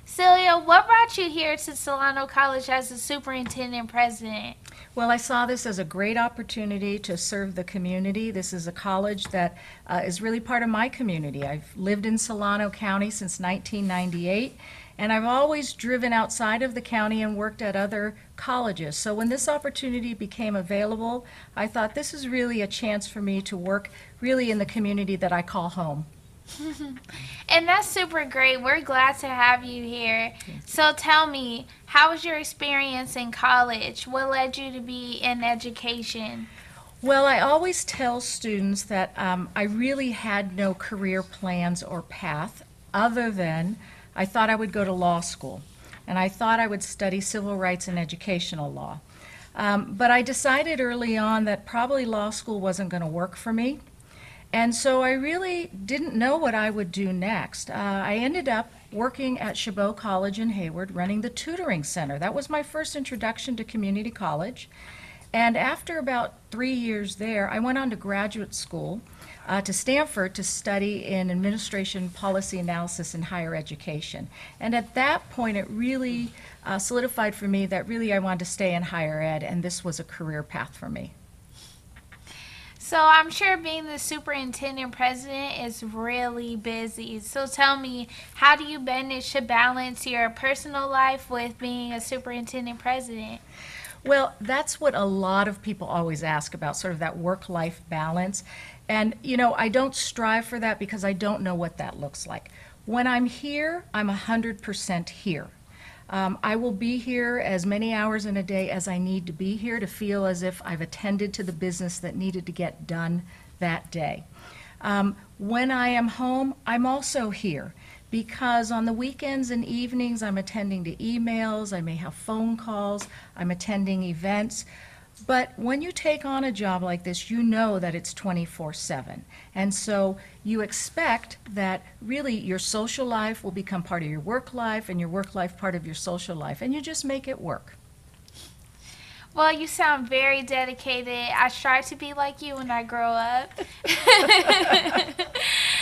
Celia, what brought you here to Solano College as the Superintendent President? Well, I saw this as a great opportunity to serve the community. This is a college that uh, is really part of my community. I've lived in Solano County since 1998, and I've always driven outside of the county and worked at other colleges. So when this opportunity became available, I thought this is really a chance for me to work really in the community that I call home. And that's super great. We're glad to have you here. So tell me, how was your experience in college? What led you to be in education? Well, I always tell students that um, I really had no career plans or path other than I thought I would go to law school and I thought I would study civil rights and educational law. Um, but I decided early on that probably law school wasn't going to work for me. And so I really didn't know what I would do next. Uh, I ended up working at Chabot College in Hayward, running the tutoring center. That was my first introduction to community college. And after about three years there, I went on to graduate school uh, to Stanford to study in administration, policy analysis, and higher education. And at that point, it really uh, solidified for me that really I wanted to stay in higher ed, and this was a career path for me. So I'm sure being the superintendent president is really busy. So tell me, how do you manage to balance your personal life with being a superintendent president? Well, that's what a lot of people always ask about, sort of that work life balance. And, you know, I don't strive for that because I don't know what that looks like. When I'm here, I'm 100% here. Um, I will be here as many hours in a day as I need to be here to feel as if I've attended to the business that needed to get done that day. Um, when I am home, I'm also here because on the weekends and evenings, I'm attending to emails, I may have phone calls, I'm attending events. But when you take on a job like this, you know that it's 24 7. And so you expect that really your social life will become part of your work life and your work life part of your social life, and you just make it work. Well, you sound very dedicated. I strive to be like you when I grow up.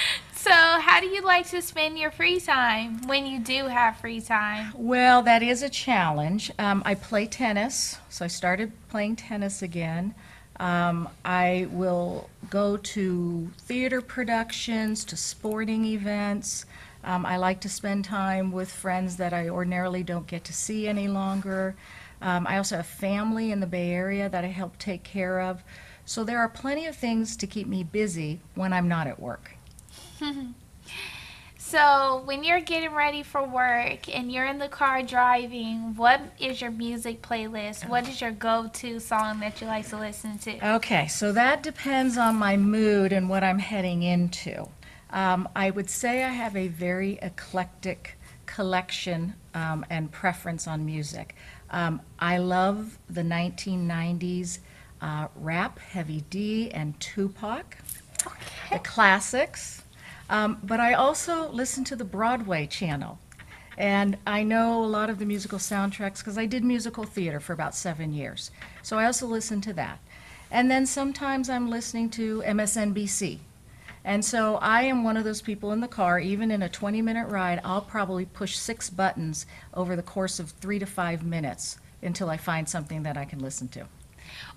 so, how do you like to spend your free time when you do have free time? Well, that is a challenge. Um, I play tennis, so I started playing tennis again. Um, I will go to theater productions, to sporting events. Um, I like to spend time with friends that I ordinarily don't get to see any longer. Um, I also have family in the Bay Area that I help take care of. So there are plenty of things to keep me busy when I'm not at work. So, when you're getting ready for work and you're in the car driving, what is your music playlist? What is your go to song that you like to listen to? Okay, so that depends on my mood and what I'm heading into. Um, I would say I have a very eclectic collection um, and preference on music. Um, I love the 1990s uh, rap, Heavy D and Tupac, the classics. Um, but I also listen to the Broadway channel. And I know a lot of the musical soundtracks because I did musical theater for about seven years. So I also listen to that. And then sometimes I'm listening to MSNBC. And so I am one of those people in the car, even in a 20 minute ride, I'll probably push six buttons over the course of three to five minutes until I find something that I can listen to.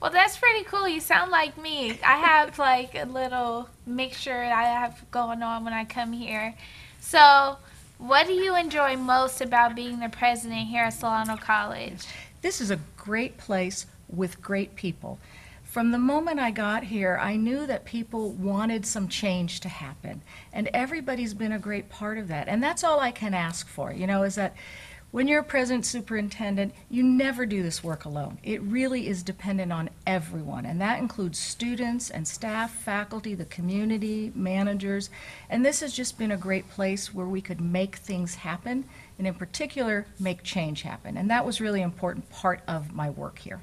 Well, that's pretty cool. You sound like me. I have like a little mixture I have going on when I come here. So, what do you enjoy most about being the president here at Solano College? This is a great place with great people. From the moment I got here, I knew that people wanted some change to happen, and everybody's been a great part of that. And that's all I can ask for, you know, is that when you're a president superintendent, you never do this work alone. It really is dependent on everyone, and that includes students and staff, faculty, the community, managers. And this has just been a great place where we could make things happen, and in particular, make change happen. And that was really an important part of my work here.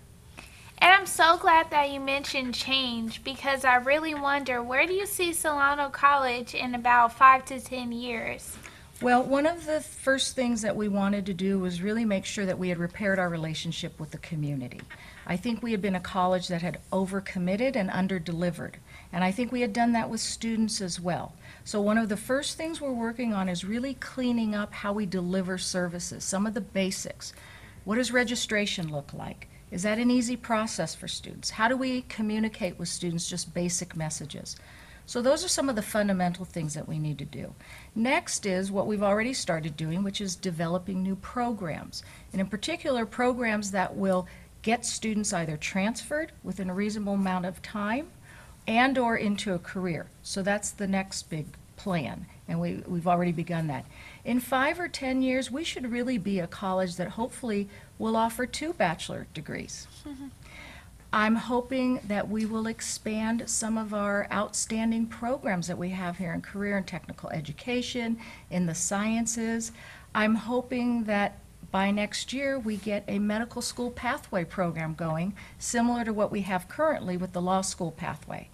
And I'm so glad that you mentioned change because I really wonder where do you see Solano College in about five to ten years? Well, one of the first things that we wanted to do was really make sure that we had repaired our relationship with the community. I think we had been a college that had overcommitted and underdelivered, and I think we had done that with students as well. So one of the first things we're working on is really cleaning up how we deliver services, some of the basics. What does registration look like? Is that an easy process for students? How do we communicate with students just basic messages? So those are some of the fundamental things that we need to do. Next is what we've already started doing, which is developing new programs. And in particular, programs that will get students either transferred within a reasonable amount of time and or into a career. So that's the next big plan, and we, we've already begun that. In five or 10 years, we should really be a college that hopefully will offer two bachelor degrees. I'm hoping that we will expand some of our outstanding programs that we have here in career and technical education, in the sciences. I'm hoping that by next year, we get a medical school pathway program going, similar to what we have currently with the law school pathway.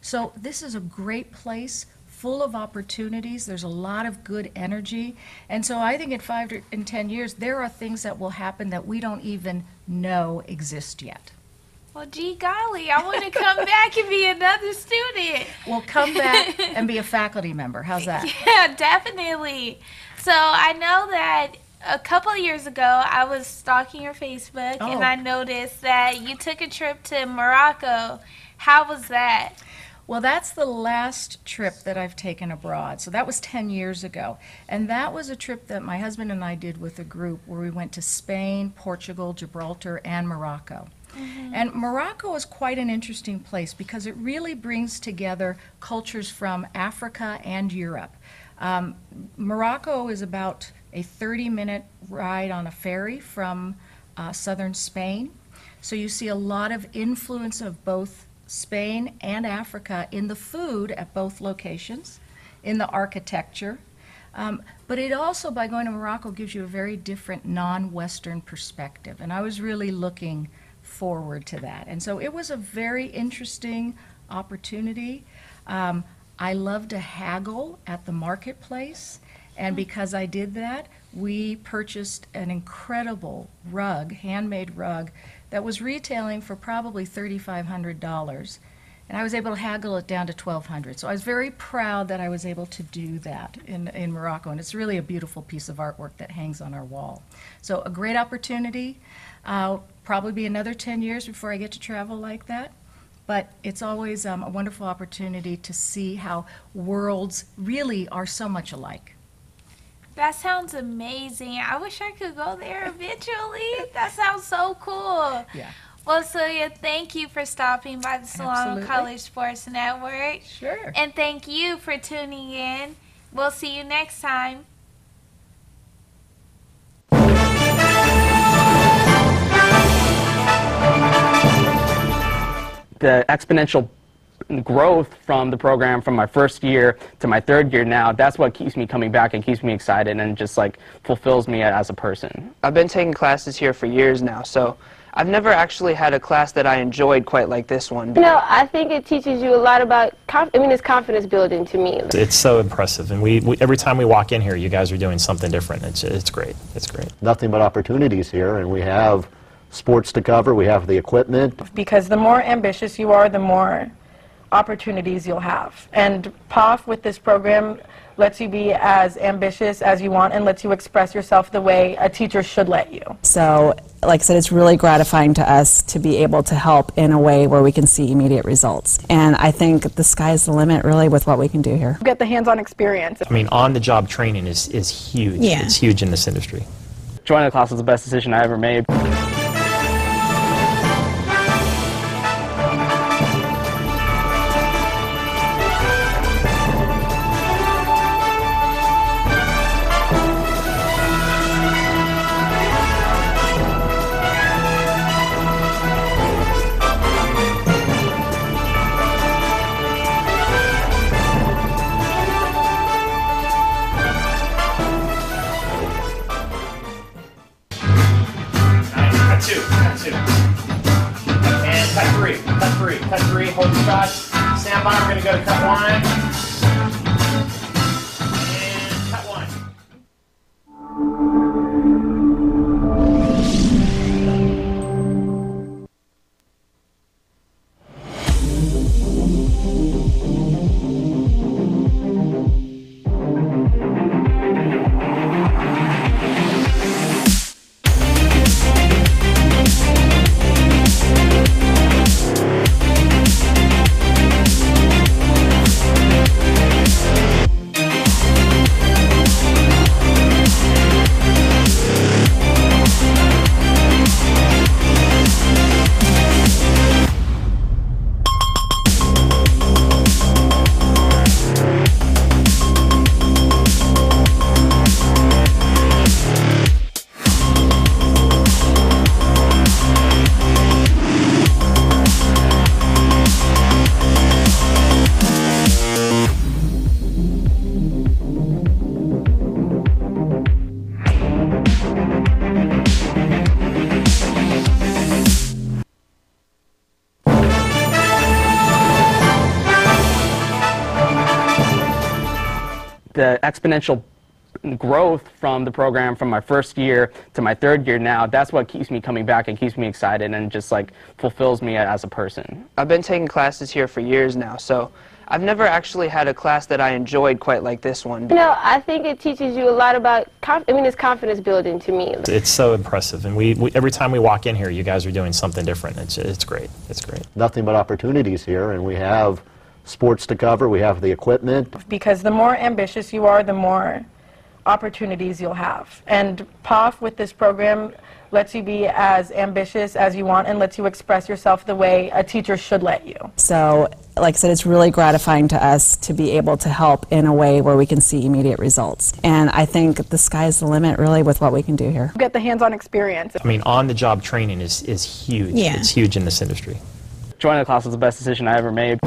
So this is a great place, full of opportunities. There's a lot of good energy. And so I think in five to, in 10 years, there are things that will happen that we don't even know exist yet. Well, gee golly, I want to come back and be another student. Well, come back and be a faculty member. How's that? Yeah, definitely. So I know that a couple of years ago, I was stalking your Facebook Oh. and I noticed that you took a trip to Morocco. How was that? Well, that's the last trip that I've taken abroad. So that was 10 years ago. And that was a trip that my husband and I did with a group where we went to Spain, Portugal, Gibraltar, and Morocco. And Morocco is quite an interesting place because it really brings together cultures from Africa and Europe. Um, Morocco is about a 30 minute ride on a ferry from uh, southern Spain. So you see a lot of influence of both Spain and Africa in the food at both locations, in the architecture. Um, but it also, by going to Morocco, gives you a very different non Western perspective. And I was really looking forward to that. And so it was a very interesting opportunity. Um, I love to haggle at the marketplace. And because I did that, we purchased an incredible rug, handmade rug, that was retailing for probably $3,500. And I was able to haggle it down to 1200 So I was very proud that I was able to do that in, in Morocco. And it's really a beautiful piece of artwork that hangs on our wall. So a great opportunity. Uh, probably be another 10 years before I get to travel like that. But it's always um, a wonderful opportunity to see how worlds really are so much alike. That sounds amazing. I wish I could go there eventually. that sounds so cool. Yeah. Well, Celia, thank you for stopping by the Solano Absolutely. College Sports Network. Sure. And thank you for tuning in. We'll see you next time. the exponential growth from the program from my first year to my third year now that's what keeps me coming back and keeps me excited and just like fulfills me as a person I've been taking classes here for years now, so I've never actually had a class that I enjoyed quite like this one. You know, I think it teaches you a lot about. Conf- I mean, it's confidence building to me. It's so impressive, and we, we every time we walk in here, you guys are doing something different. It's it's great. It's great. nothing but opportunities here, and we have sports to cover, we have the equipment. because the more ambitious you are, the more opportunities you'll have. And Poff with this program lets you be as ambitious as you want and lets you express yourself the way a teacher should let you. So, like I said, it's really gratifying to us to be able to help in a way where we can see immediate results. And I think the sky's the limit, really, with what we can do here. Get the hands-on experience. I mean, on-the-job training is, is huge. Yeah. It's huge in this industry. Joining the class was the best decision I ever made. The exponential growth from the program from my first year to my third year now that's what keeps me coming back and keeps me excited and just like fulfills me as a person I've been taking classes here for years now, so I've never actually had a class that I enjoyed quite like this one. You know, I think it teaches you a lot about, conf- I mean, it's confidence building to me. It's so impressive. And we, we, every time we walk in here, you guys are doing something different. It's, it's great. It's great. Nothing but opportunities here, and we have sports to cover, we have the equipment. Because the more ambitious you are, the more opportunities you'll have. And Poff with this program lets you be as ambitious as you want and lets you express yourself the way a teacher should let you. So, like I said, it's really gratifying to us to be able to help in a way where we can see immediate results. And I think the sky's the limit, really, with what we can do here. Get the hands-on experience. I mean, on-the-job training is, is huge. Yeah. It's huge in this industry. joining the class was the best decision I ever made.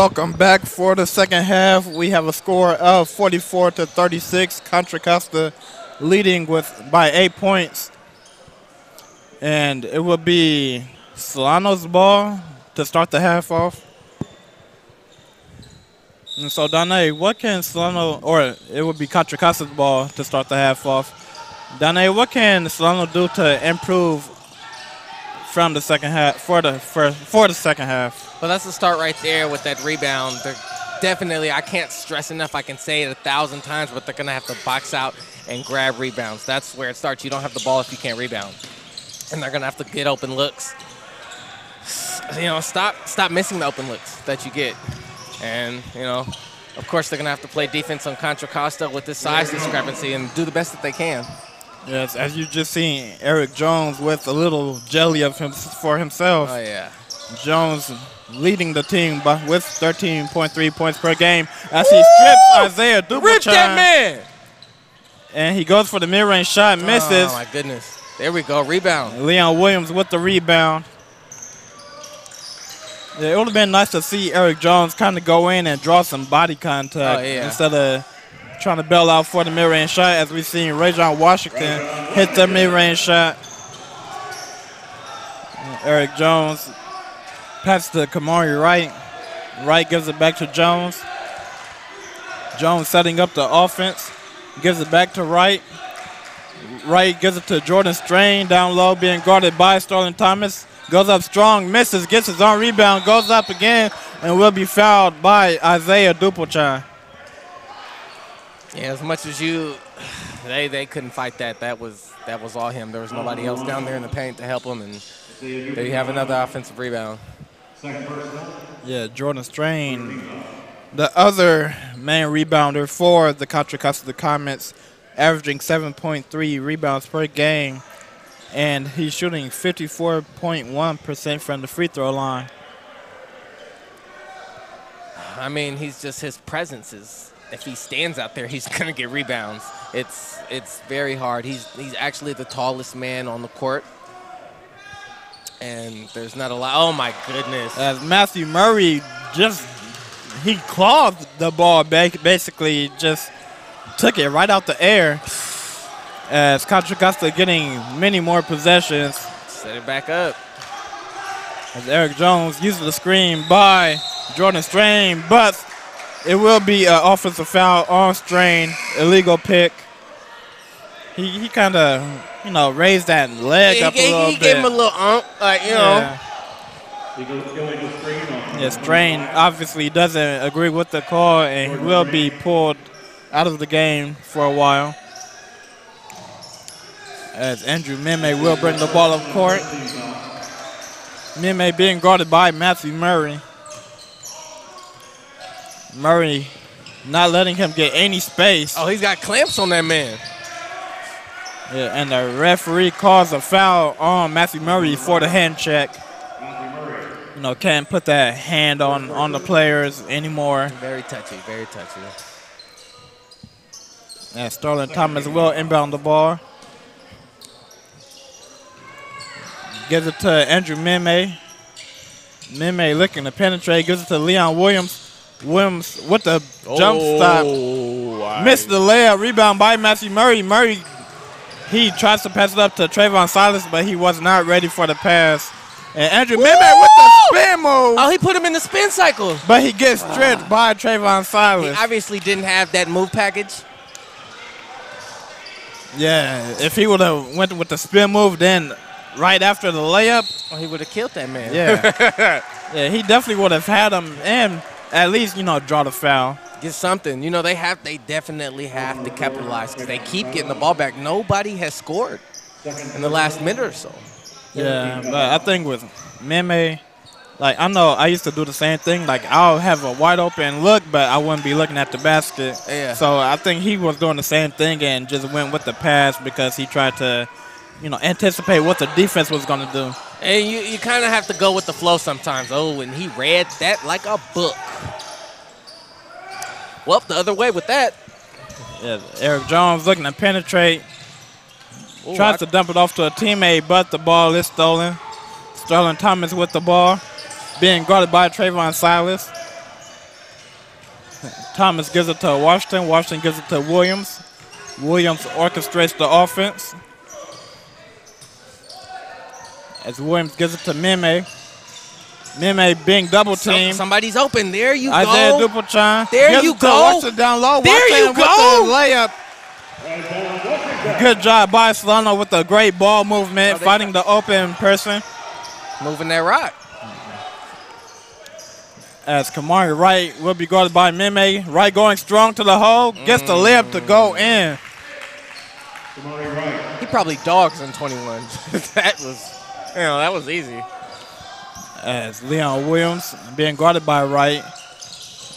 Welcome back for the second half. We have a score of 44 to 36. Contra Costa leading with by eight points. And it will be Solano's ball to start the half off. And so, Danae, what can Solano, or it would be Contra Costa's ball to start the half off. Danae, what can Solano do to improve from the second half for the for, for the second half? Well, that's the start right there with that rebound. They're definitely, I can't stress enough. I can say it a thousand times, but they're going to have to box out and grab rebounds. That's where it starts. You don't have the ball if you can't rebound. And they're going to have to get open looks. You know, stop stop missing the open looks that you get. And, you know, of course, they're going to have to play defense on Contra Costa with this size discrepancy and do the best that they can. Yes, as you just seen, Eric Jones with a little jelly of him for himself. Oh, yeah. Jones leading the team by, with 13.3 points per game as he strips Isaiah Duplechan. Rip that man! And he goes for the mid-range shot, oh, misses. Oh my goodness. There we go. Rebound. Leon Williams with the rebound. Yeah, it would have been nice to see Eric Jones kind of go in and draw some body contact Oh, yeah. instead of trying to bail out for the mid-range shot as we've seen Rajon Washington hit the mid-range shot. Eric Jones passes to Kamari Wright. Wright gives it back to Jones. Jones setting up the offense. Gives it back to Wright. Wright gives it to Jordan Strain down low, being guarded by Sterling Thomas. Goes up strong, misses, gets his own rebound, goes up again, and will be fouled by Isaiah Duplechan. Yeah, as much as you, they they couldn't fight that. That was that was all him. There was nobody else down there in the paint to help him, and there you have another offensive rebound. Yeah, Jordan Strain, the other main rebounder for the Contra Costa Comets, averaging 7.3 rebounds per game, and he's shooting 54.1% from the free throw line. I mean, he's just his presence is. If he stands out there, he's gonna get rebounds. It's it's very hard. He's he's actually the tallest man on the court, and there's not a lot. Oh my goodness! As Matthew Murray just he clawed the ball ba- basically just took it right out the air. As Contra Costa getting many more possessions. Set it back up. As Eric Jones uses the screen by Jordan Strain, but it will be an offensive foul on Strain, illegal pick. He he kind of you know raise that leg Yeah, up he, a little he bit. gave him a little ump, like you know. Yeah. Yeah, Strain obviously doesn't agree with the call, and he will be pulled out of the game for a while. As Andrew Mime will bring the ball up court. Mime being guarded by Matthew Murray. Murray not letting him get any space. Oh, he's got clamps on that man. Yeah, and the referee calls a foul on Matthew Murray for the hand check. You know, can't put that hand on on the players anymore. Very touchy, very touchy. And Sterling Thomas will inbound the ball. Gives it to Andrew Mime. Mime looking to penetrate. Gives it to Leon Williams. Williams with the jump stop. Oh, Missed the layup. Rebound by Matthew Murray. Murray, he tries to pass it up to Trayvon Silas, but he was not ready for the pass. And Andrew Mime with the spin move. Oh, he put him in the spin cycle. But he gets stripped by Trayvon Silas. He obviously didn't have that move package. Yeah, if he would have went with the spin move, then right after the layup, Oh, he would have killed that man. yeah, yeah, he definitely would have had him and at least you know draw the foul. Get something. You know, they have they definitely have to capitalize because they keep getting the ball back. Nobody has scored in the last minute or so. Yeah, but I think with Meme, like I know I used to do the same thing. Like I'll have a wide open look, but I wouldn't be looking at the basket. Yeah. So I think he was doing the same thing and just went with the pass because he tried to, you know, anticipate what the defense was going to do. And you, you kind of have to go with the flow sometimes. Oh, and he read that like a book. Well, the other way with that. Yeah, Eric Jones looking to penetrate. Ooh, tries I- to dump it off to a teammate, but the ball is stolen. Sterling Thomas with the ball, being guarded by Trayvon Silas. Thomas gives it to Washington. Washington gives it to Williams. Williams orchestrates the offense. As Williams gives it to Mime. Mime being double Some- teamed. somebody's open. There you Isaiah go. Duplechan. There gives you it to go. Washington down low. There you Washington go. With the layup. Good job by Solano with a great ball movement, Oh, they- finding the open person. Moving that rock. As Kamari Wright will be guarded by Mime. Wright going strong to the hole, gets the layup to go in. He probably dogs in 21. that was, you know, that was easy. As Leon Williams being guarded by Wright.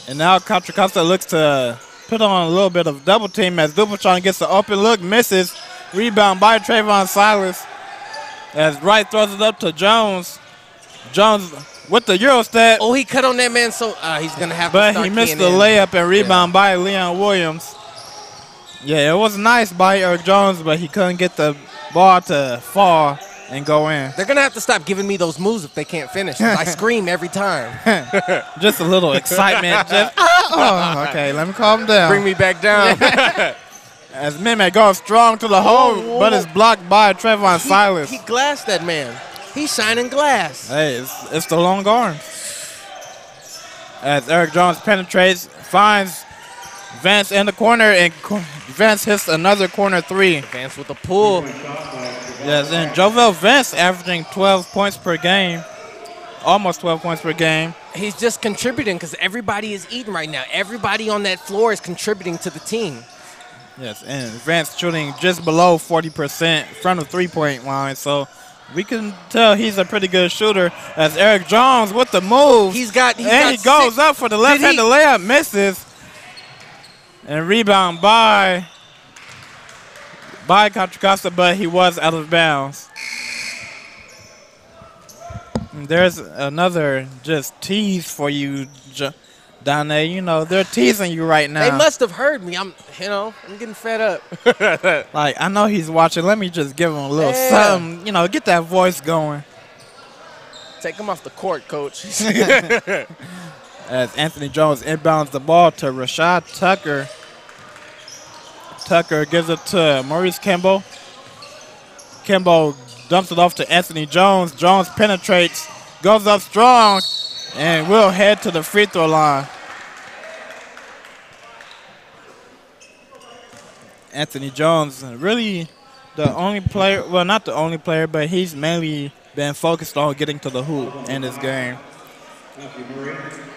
And now Contra Costa looks to put on a little bit of double team as Duplechan gets the open look, misses. Rebound by Trayvon Silas. As Wright throws it up to Jones. Jones with the Euro step. Oh, he cut on that man, so uh, he's gonna have. to But he missed the in. layup and rebound by Leon Williams. Yeah, it was nice by Eric Jones, but he couldn't get the ball to fall and go in. They're gonna have to stop giving me those moves if they can't finish. I scream every time. just a little excitement. Just oh, okay. Let me calm down. Bring me back down. As Mehmet goes strong to the hole, Whoa, whoa, but whoa. is blocked by Trevon He- Silas. He glassed that man. He's shining glass. Hey, it's, it's the long arms. As Eric Jones penetrates, finds Vance in the corner, and Vance hits another corner three. Vance with the pull. Yes, and Jovel Vance averaging 12 points per game, almost 12 points per game. He's just contributing because everybody is eating right now. Everybody on that floor is contributing to the team. Yes, and Vance shooting just below 40% from the three-point line, so we can tell he's a pretty good shooter. As Eric Jones with the move, He's got. He's and got he goes six- up for the left-handed layup, misses, and rebound by by Contra Costa, but he was out of bounds. And There's another just tease for you, J- Donne. You know they're teasing you right now. They must have heard me. I'm, you know, I'm getting fed up. Like I know he's watching. Let me just give him a little Yeah. something. You know, get that voice going. Take him off the court, coach. As Anthony Jones inbounds the ball to Rashad Tucker. Tucker gives it to Maurice Kimball. Kimball dumps it off to Anthony Jones. Jones penetrates, goes up strong, and will head to the free throw line. Anthony Jones, really the only player, well, not the only player, but he's mainly been focused on getting to the hoop in this game.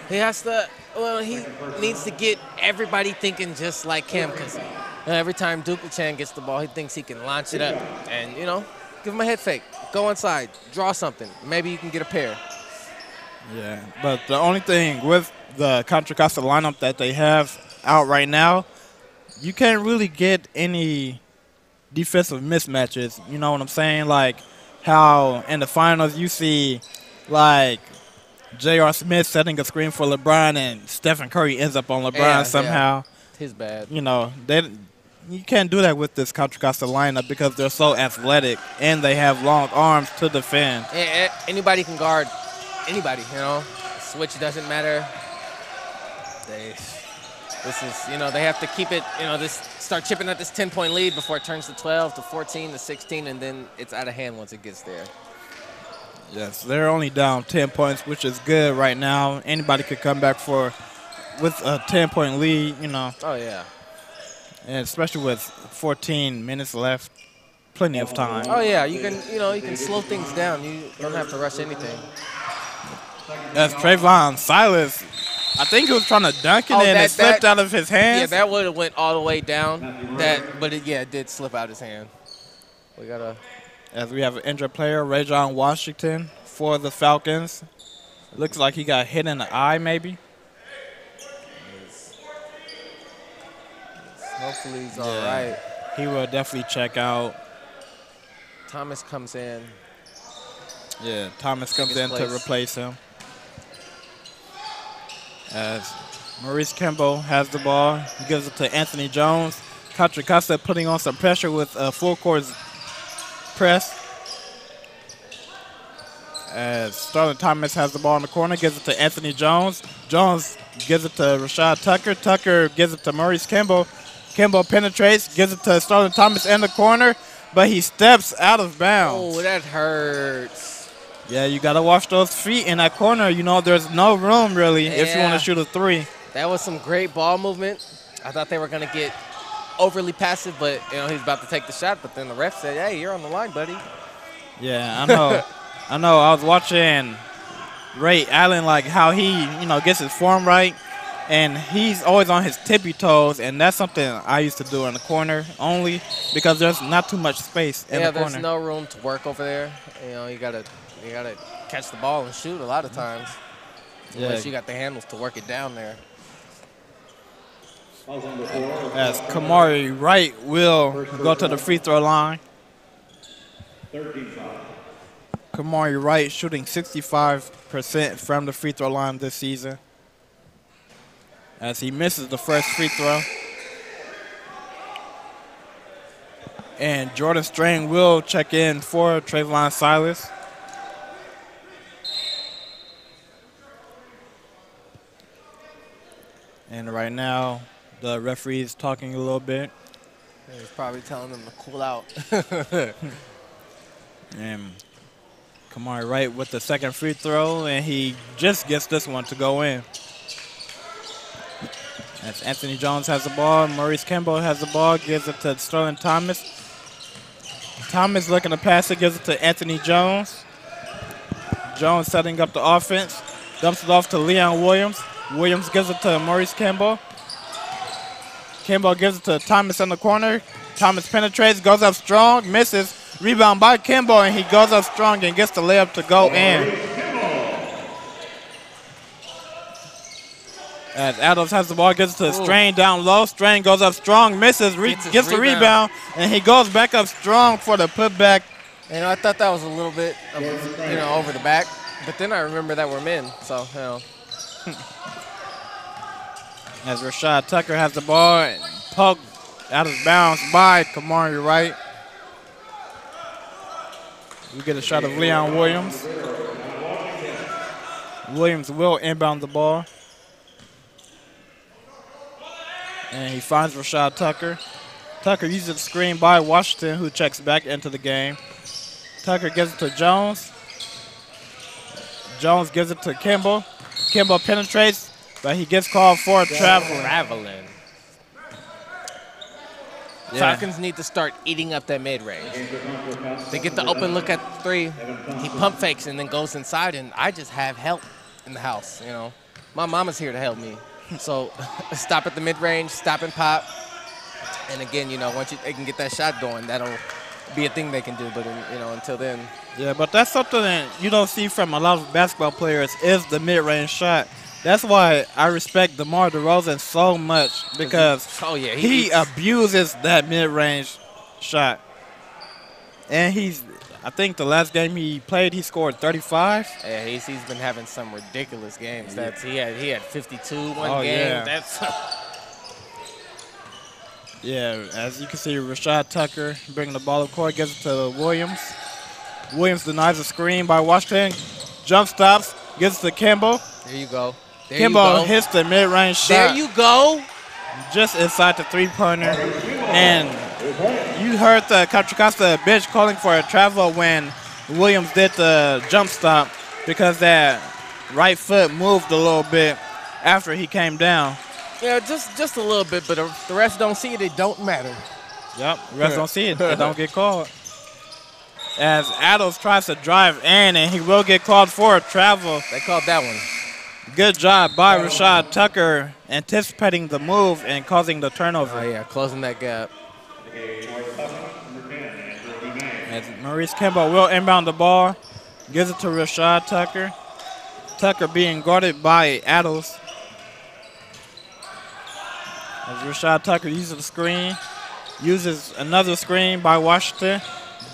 He has to. Well, he needs to get everybody thinking just like him, because every time Duke Chan gets the ball, he thinks he can launch it up, and you know, give him a head fake, go inside, draw something. Maybe you can get a pair. Yeah, but the only thing with the Contra Costa lineup that they have out right now, you can't really get any defensive mismatches. You know what I'm saying? Like how in the finals you see like J.R. Smith setting a screen for LeBron and Stephen Curry ends up on LeBron Yeah, yeah. somehow. His bad. You know, they you can't do that with this Contra Costa lineup because they're so athletic and they have long arms to defend. A- Anybody can guard anybody, you know. Switch doesn't matter. They, this is, you know, they have to keep it, you know, this start chipping at this 10 point lead before it turns to 12 to 14 to 16, and then it's out of hand once it gets there. Yes, they're only down 10 points, which is good right now. Anybody could come back for with a 10 point lead, you know, Oh, yeah. and especially with 14 minutes left, plenty of time. Oh, yeah. You can, you know, you can slow things down. You don't have to rush anything. As Trayvon Silas, I think he was trying to dunk it Oh, and that- it slipped that- out of his hands. Yeah, that would have went all the way down. That, but it, yeah, it did slip out his hand. We gotta. As we have an injured player, Rajon Washington for the Falcons. Looks like he got hit in the eye, maybe. Hopefully he's all Yeah. right. He will definitely check out. Thomas comes in. Yeah, Thomas comes in to replace him. As Maurice Kimball has the ball, he gives it to Anthony Jones. Contra Costa putting on some pressure with a full court press. As Starlin Thomas has the ball in the corner, gives it to Anthony Jones. Jones gives it to Rashad Tucker. Tucker gives it to Maurice Kimball. Kimball penetrates, gives it to Starlin Thomas in the corner, but he steps out of bounds. Oh, that hurts. Yeah, you gotta watch those feet in that corner. You know, there's no room really if you want to shoot a three. That was some great ball movement. I thought they were gonna get overly passive, but you know he's about to take the shot. But then the ref said, "Hey, you're on the line, buddy." Yeah, I know. I know. I was watching Ray Allen, like how he, you know, gets his form right, and he's always on his tippy toes, and that's something I used to do in the corner only because there's not too much space in yeah, the there's no room to work over there. You know, you gotta you gotta catch the ball and shoot a lot of times. Yeah. Unless you got the handles to work it down there. As Kamari Wright will go to the free throw line. Kamari Wright shooting 65% from the free throw line this season. As he misses the first free throw. And Jordan Strain will check in for Trayvon Silas. And right now, the referee is talking a little bit. He's probably telling them to cool out. And Kamari Wright with the second free throw, and he just gets this one to go in. As Anthony Jones has the ball, Maurice Campbell has the ball, gives it to Sterling Thomas. Thomas looking to pass it, gives it to Anthony Jones. Jones setting up the offense, dumps it off to Leon Williams. Williams gives it to Maurice Campbell. Campbell gives it to Thomas in the corner. Thomas penetrates, goes up strong, misses. Rebound by Campbell, and he goes up strong and gets the layup to go in. As Adams has the ball, gets it to Strain down low. Strain goes up strong, misses, re- Gets gets the rebound. and he goes back up strong for the putback. You know, I thought that was a little bit, of, you know, over the back. But then I remember that we're men, so, you know. As Rashad Tucker has the ball, and poked out of bounds by Kamari Wright. We get a shot of Leon Williams. Williams will inbound the ball. And he finds Rashad Tucker. Tucker uses the screen by Washington, who checks back into the game. Tucker gives it to Jones. Jones gives it to Kimball. Kimball penetrates, but he gets called for traveling. Traveling. Yeah. Falcons need to start eating up that mid range. They get the open look at three. He pump fakes and then goes inside, and I just have help in the house. You know, my mama's here to help me. So stop at the mid range, stop and pop. And again, you know, once you, they can get that shot going, that'll be a thing they can do. But in, you know, until then, Yeah, but that's something that you don't see from a lot of basketball players is the mid-range shot. That's why I respect DeMar DeRozan so much because oh yeah, he, he- abuses that mid-range shot. And he's, I think the last game he played, he scored 35. yeah, he's, he's been having some ridiculous games. That's he had he had 52 one Oh, game. yeah. That's Yeah, as you can see, Rashad Tucker bringing the ball up court, gives it to Williams. Williams denies a screen by Washington. Jump stops, gives it to Kimball. there you go. There Kimball you go. hits the mid-range shot. There you go. just inside the three-pointer. And you heard the Contra Costa bench calling for a travel when Williams did the jump stop because that right foot moved a little bit after he came down. Yeah, just just a little bit, but the rest don't see it. It don't matter. Yep, refs don't see it. They don't get called. As Adams tries to drive in, and he will get called for a travel. They called that one. Good job by Rashad Tucker anticipating the move and causing the turnover. Oh yeah, closing that gap. As Maurice Campbell will inbound the ball, gives it to Rashad Tucker. Tucker being guarded by Adams. As Rashad Tucker uses the screen, uses another screen by Washington,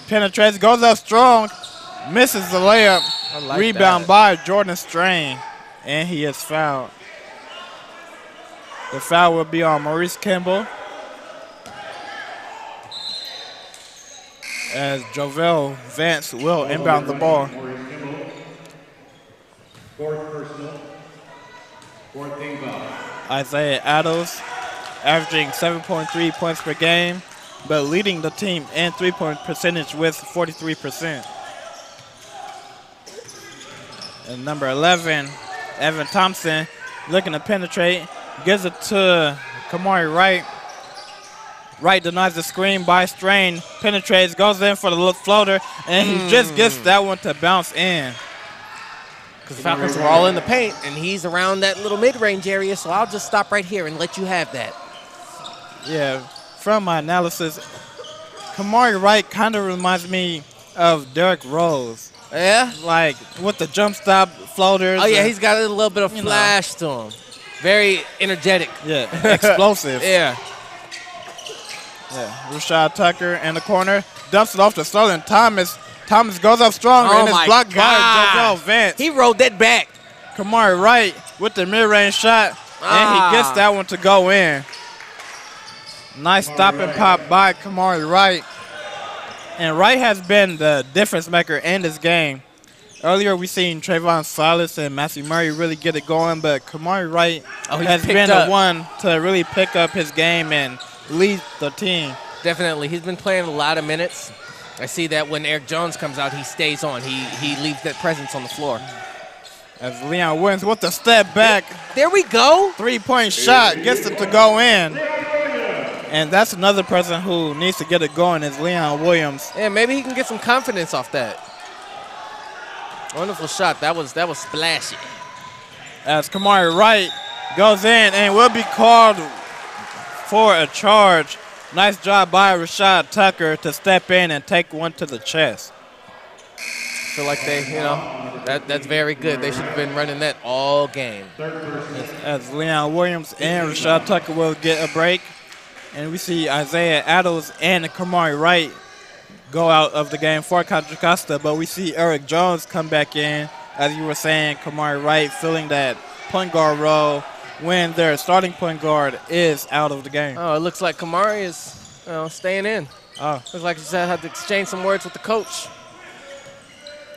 penetrates, goes up strong, misses the layup. Like Rebound that. by Jordan Strain, and he is fouled. The foul will be on Maurice Campbell. As Jovel Vance will inbound the ball. Isaiah Adams averaging 7.3 points per game, but leading the team in three-point percentage with 43%. And number 11, Evan Thompson, looking to penetrate, gives it to Kamari Wright. Wright denies the screen by Strain, penetrates, goes in for the little floater, and he just hmm. gets that one to bounce in. Because the Falcons were all in the paint, and he's around that little mid-range area, so I'll just stop right here and let you have that. Yeah, from my analysis, Kamari Wright kind of reminds me of Derrick Rose. Yeah? Like with the jump stop floaters. Oh yeah, and- he's got a little bit of you know. flash to him. Very energetic. Yeah, explosive. yeah. Yeah, Rashad Tucker in the corner dumps it off to Sterling Thomas. Thomas goes up strong Oh and my blocked by Vance. He rolled that back. Kamari Wright with the mid-range shot, and Ah. he gets that one to go in. Nice stop and pop by Kamari Wright. And Wright has been the difference maker in this game. Earlier, we seen Trayvon Silas and Matthew Murray really get it going, but Kamari Wright Oh, has been up. the one to really pick up his game and lead the team. Definitely. He's been playing a lot of minutes. I see that when Eric Jones comes out, he stays on. He he leaves that presence on the floor. As Leon Williams with the step back. There we go. Three-point shot gets it to go in. And that's another person who needs to get it going is Leon Williams. Yeah, maybe he can get some confidence off that. Wonderful shot. That was that was splashy. As Kamari Wright goes in and will be called for a charge. Nice job by Rashad Tucker to step in and take one to the chest. Feel like they, you know, that that's very good. They should have been running that all game. As Leon Williams and Rashad Tucker will get a break. And we see Isaiah Adams and Kamari Wright go out of the game for Contra Costa, but we see Eric Jones come back in. As you were saying, Kamari Wright filling that point guard role when their starting point guard is out of the game. Oh, it looks like Kamari is, you know, staying in. Oh. Looks like he had to exchange some words with the coach.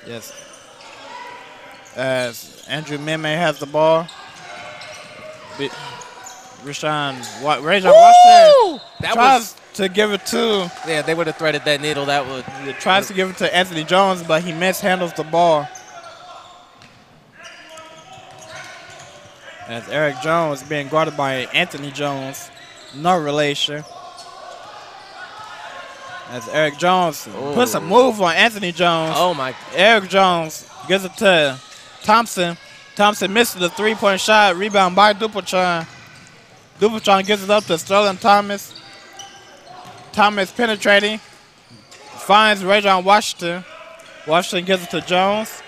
Yes. As Andrew Meme has the ball. Be- Rashawn, Wa- Rajon Washington That tries was- to give it to. Yeah, they would have threaded that needle. That would. He tries to give it to Anthony Jones, but he mishandles the ball. As Eric Jones being guarded by Anthony Jones, no relation. As Eric Jones puts a move on Anthony Jones. Oh my! Eric Jones gives it to Thompson. Thompson misses the three-point shot. Rebound by Duplechan. Duplechan gives it up to Sterling Thomas. Thomas penetrating. Finds Rajon Washington. Washington gives it to Jones.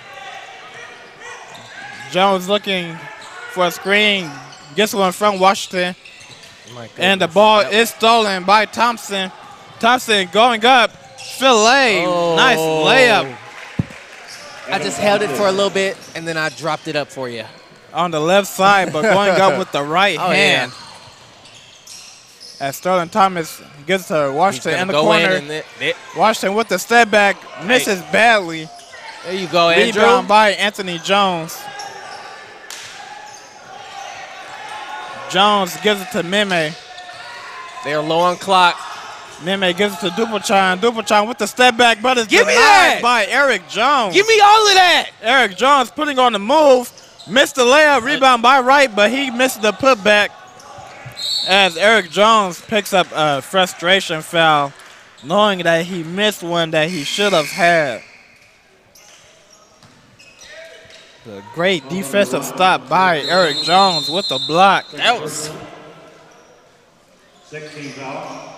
Jones looking for a screen. Gets one from Washington. My And the goodness. ball That- is stolen by Thompson. Thompson going up. Fillet. Nice Oh. layup. I just held it for a little bit and then I dropped it up for you. on the left side, but going up with the right Oh, hand. As Sterling Thomas gets to Washington in the in corner. it- it- Washington with the step back misses badly. There you go, Andrew. Rebound by Anthony Jones. Jones gives it to Meme. They are low on clock. Meme gives it to Duplechan. Duplechan with the step back, but it's Give denied by Eric Jones. Give me all of that. Eric Jones putting on the move. Missed the layup, rebound by Wright, but he missed the putback as Eric Jones picks up a frustration foul, knowing that he missed one that he should have had. The great defensive stop by Eric Jones with the block. That was. 16 fouls.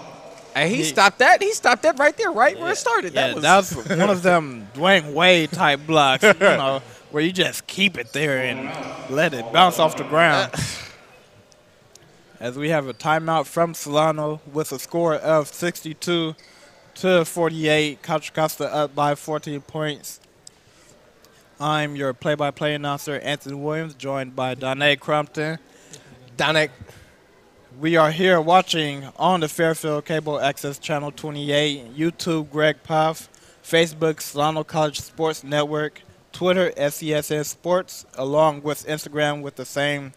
Hey, he stopped that. He stopped that right there, right where it started. Yeah, that that was one of them Dwyane Wade type blocks, you know, where you just keep it there and let it bounce off the ground. As we have a timeout from Solano with a score of 62 to 48, Contra Costa up by 14 points. I'm your play-by-play announcer, Anthony Williams, joined by Donnie Crumpton. Donnie. We are here watching on the Fairfield Cable Access Channel 28, YouTube Greg Poff, Facebook Solano College Sports Network, Twitter SCSN Sports, along with Instagram with the same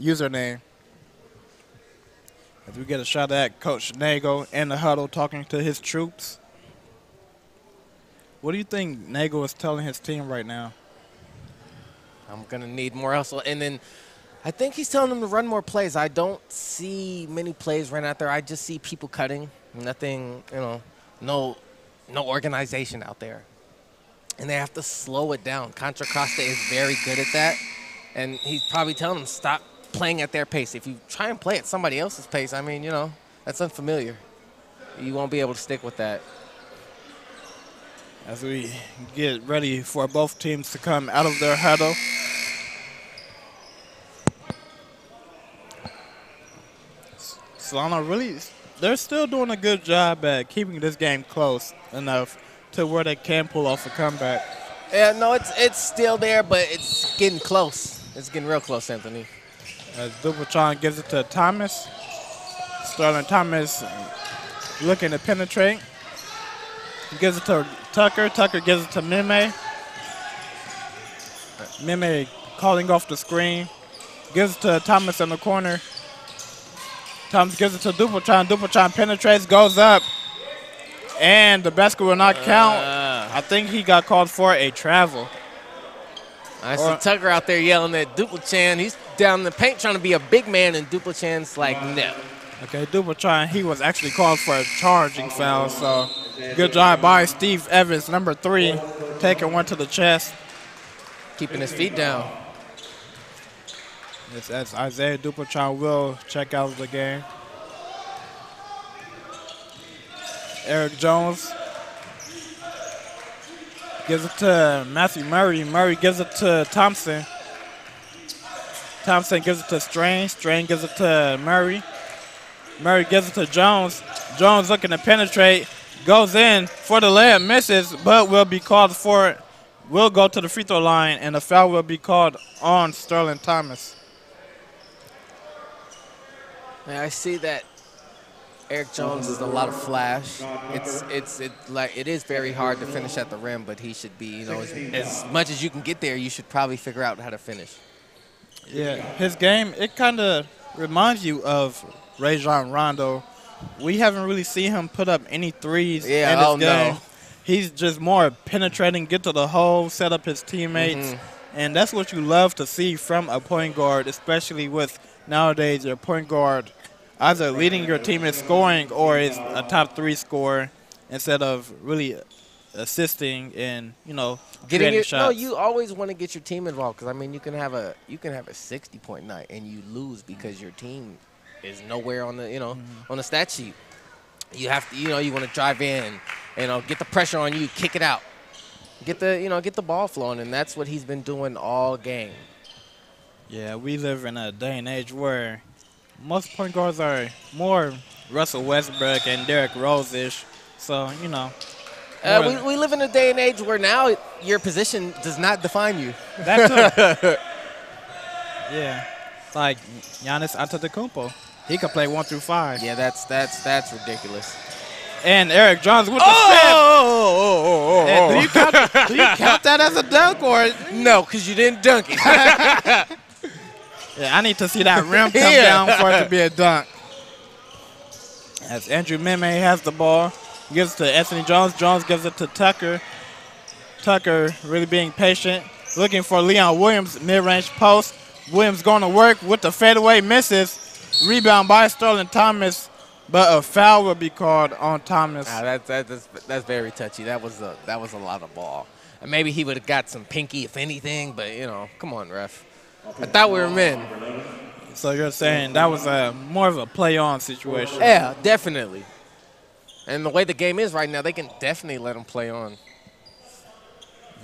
username. As we get a shot at Coach Nagel in the huddle talking to his troops. What do you think Nagel is telling his team right now? I'm gonna need more hustle, and then I think he's telling them to run more plays. I don't see many plays run out there. I just see people cutting. Nothing, you know, no, no organization out there, and they have to slow it down. Contra Costa is very good at that, and he's probably telling them stop playing at their pace. If you try and play at somebody else's pace, I mean, you know, that's unfamiliar. You won't be able to stick with that. As we get ready for both teams to come out of their huddle. Solano really, they're still doing a good job at keeping this game close enough to where they can pull off a comeback. Yeah, no, it's it's still there, but it's getting close. It's getting real close, Anthony. As gives it to Thomas. Sterling Thomas looking to penetrate. He gives it to Tucker. Tucker gives it to Mime. Mime calling off the screen. Gives it to Thomas in the corner. Thomas gives it to Duplechan. Duplechan penetrates, goes up. And the basket will not count. Uh. I think he got called for a travel. I see Tucker out there yelling at Duplechan. He's down the paint trying to be a big man, and Duplechan's like, no. Okay, Duplechan, he was actually called for a charging foul, so good job by Steve Evans, number three, taking one to the chest. Keeping his feet down. Yes, as Isaiah Duplechan will check out the game. Eric Jones gives it to Matthew Murray. Murray gives it to Thompson. Thompson gives it to Strain. Strain gives it to Murray. Murray gives it to Jones. Jones looking to penetrate. Goes in for the layup, misses, but will be called for it. Will go to the free throw line, and the foul will be called on Sterling Thomas. I see that Eric Jones is a lot of flash. It's it's it like it is very hard to finish at the rim, but he should be you know as, as much as you can get there, you should probably figure out how to finish. Yeah, his game, it kind of reminds you of Rajon Rondo. We haven't really seen him put up any threes Yeah, in his oh, no. game. He's just more penetrating, get to the hole, set up his teammates. Mhm. And that's what you love to see from a point guard, especially with nowadays your point guard either leading your team in scoring or is a top three scorer instead of really assisting and, you know, Getting your, shots. no, you always want to get your team involved because I mean you can have a you can have a 60 point night and you lose because your team is nowhere on the you know Mm-hmm. on the stat sheet. You have to you know you want to drive in, you know get the pressure on you, kick it out, get the you know get the ball flowing, and that's what he's been doing all game. Yeah, we live in a day and age where most point guards are more Russell Westbrook and Derrick Rose-ish. So, you know. Uh, we, we live in a day and age where now your position does not define you. That too. yeah. It's like Giannis Antetokounmpo. He could play one through five. Yeah, that's that's that's ridiculous. And Eric Jones with the oh, step. And do, you count, do you count that as a dunk or? No, because you didn't dunk it. yeah, I need to see that rim come Yeah. down for it to be a dunk. As Andrew Mime has the ball, gives it to Anthony Jones. Jones gives it to Tucker. Tucker really being patient, looking for Leon Williams mid-range post. Williams going to work with the fadeaway misses. Rebound by Sterling Thomas, but a foul will be called on Thomas. Nah, that's, that's that's very touchy. That was a that was a lot of ball. And maybe he would have got some pinky if anything, but you know, come on, ref. I thought we were men. So you're saying that was a more of a play-on situation? Yeah, definitely. And the way the game is right now, they can definitely let him play on.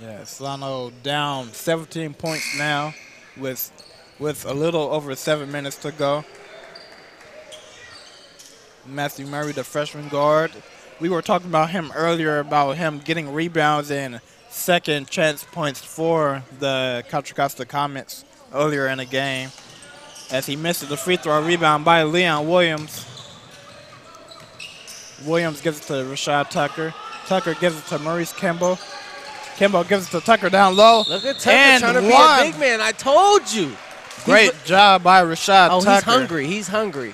Yeah, Solano down 17 points now with with a little over seven minutes to go. Matthew Murray, the freshman guard. We were talking about him earlier about him getting rebounds and second chance points for the Contra Costa Comets earlier in the game. As he misses the free throw rebound by Leon Williams. Williams gives it to Rashad Tucker. Tucker gives it to Maurice Kimball. Kimball gives it to Tucker down low. Look at Tucker and trying to be a big man. I told you. Great job by Rashad oh, Tucker. Oh, Tucker. he's hungry. He's hungry.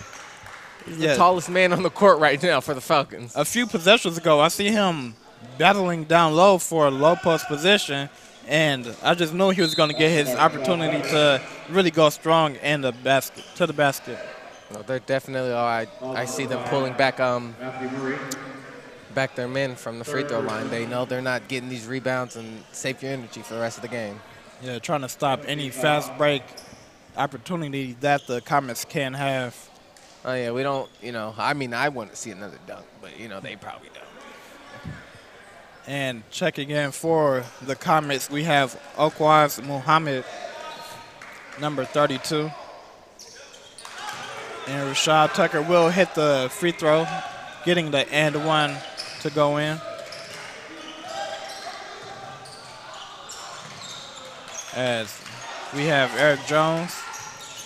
He's Yeah. the tallest man on the court right now for the Falcons. A few possessions ago, I see him battling down low for a low post position, and I just knew he was going to get his opportunity to really go strong in the basket to the basket. No, they're definitely all right. I see them pulling back um back their men from the free throw line. They know they're not getting these rebounds and save your energy for the rest of the game. Yeah, trying to stop any fast break opportunity that the Comets can have. Oh yeah, we don't. You know, I mean, I want to see another dunk, but you know, they probably don't. And checking in for the Comets, we have Okwaz Muhammad, number 32. And Rashad Tucker will hit the free throw, getting the and one to go in. As we have Eric Jones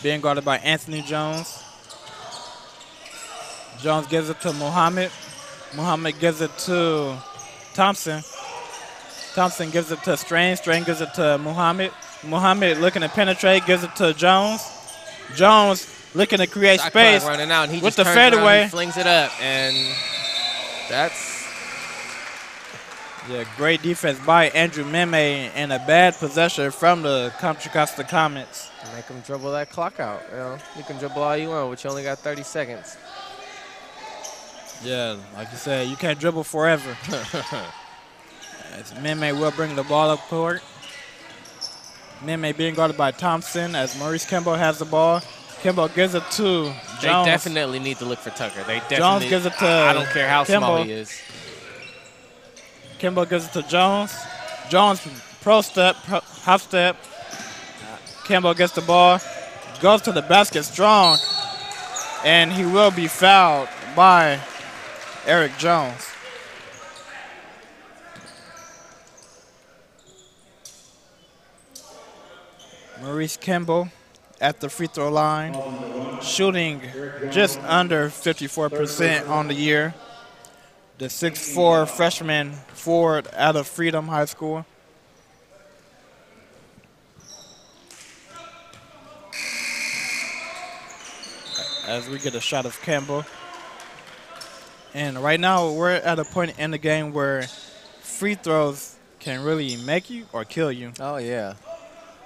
being guarded by Anthony Jones. Jones gives it to Muhammad. Muhammad gives it to Thompson. Thompson gives it to Strain. Strain gives it to Muhammad. Muhammad looking to penetrate, gives it to Jones. Jones looking to create Shot space running out, and he with the fadeaway. he flings it up, and that's Yeah, great defense by Andrew Meme and a bad possession from the Contra Costa Comets. make him dribble that clock out. You know, you can dribble all you want, but you only got 30 seconds. Yeah, like you said, you can't dribble forever. as Meme will bring the ball up court. Meme being guarded by Thompson as Maurice Kimball has the ball. Kimball gives it to Jones. They definitely need to look for Tucker. They definitely. Jones gives it to I I don't care how small he is. Kimball gives it to Jones. Jones pro step, pro, half step. Kimball gets the ball, goes to the basket strong, and he will be fouled by Eric Jones. Maurice Kimball at the free throw line, shooting just under 54% on the year the 6'4 freshman forward out of Freedom High School. As we get a shot of Campbell. And right now, we're at a point in the game where free throws can really make you or kill you. Oh yeah.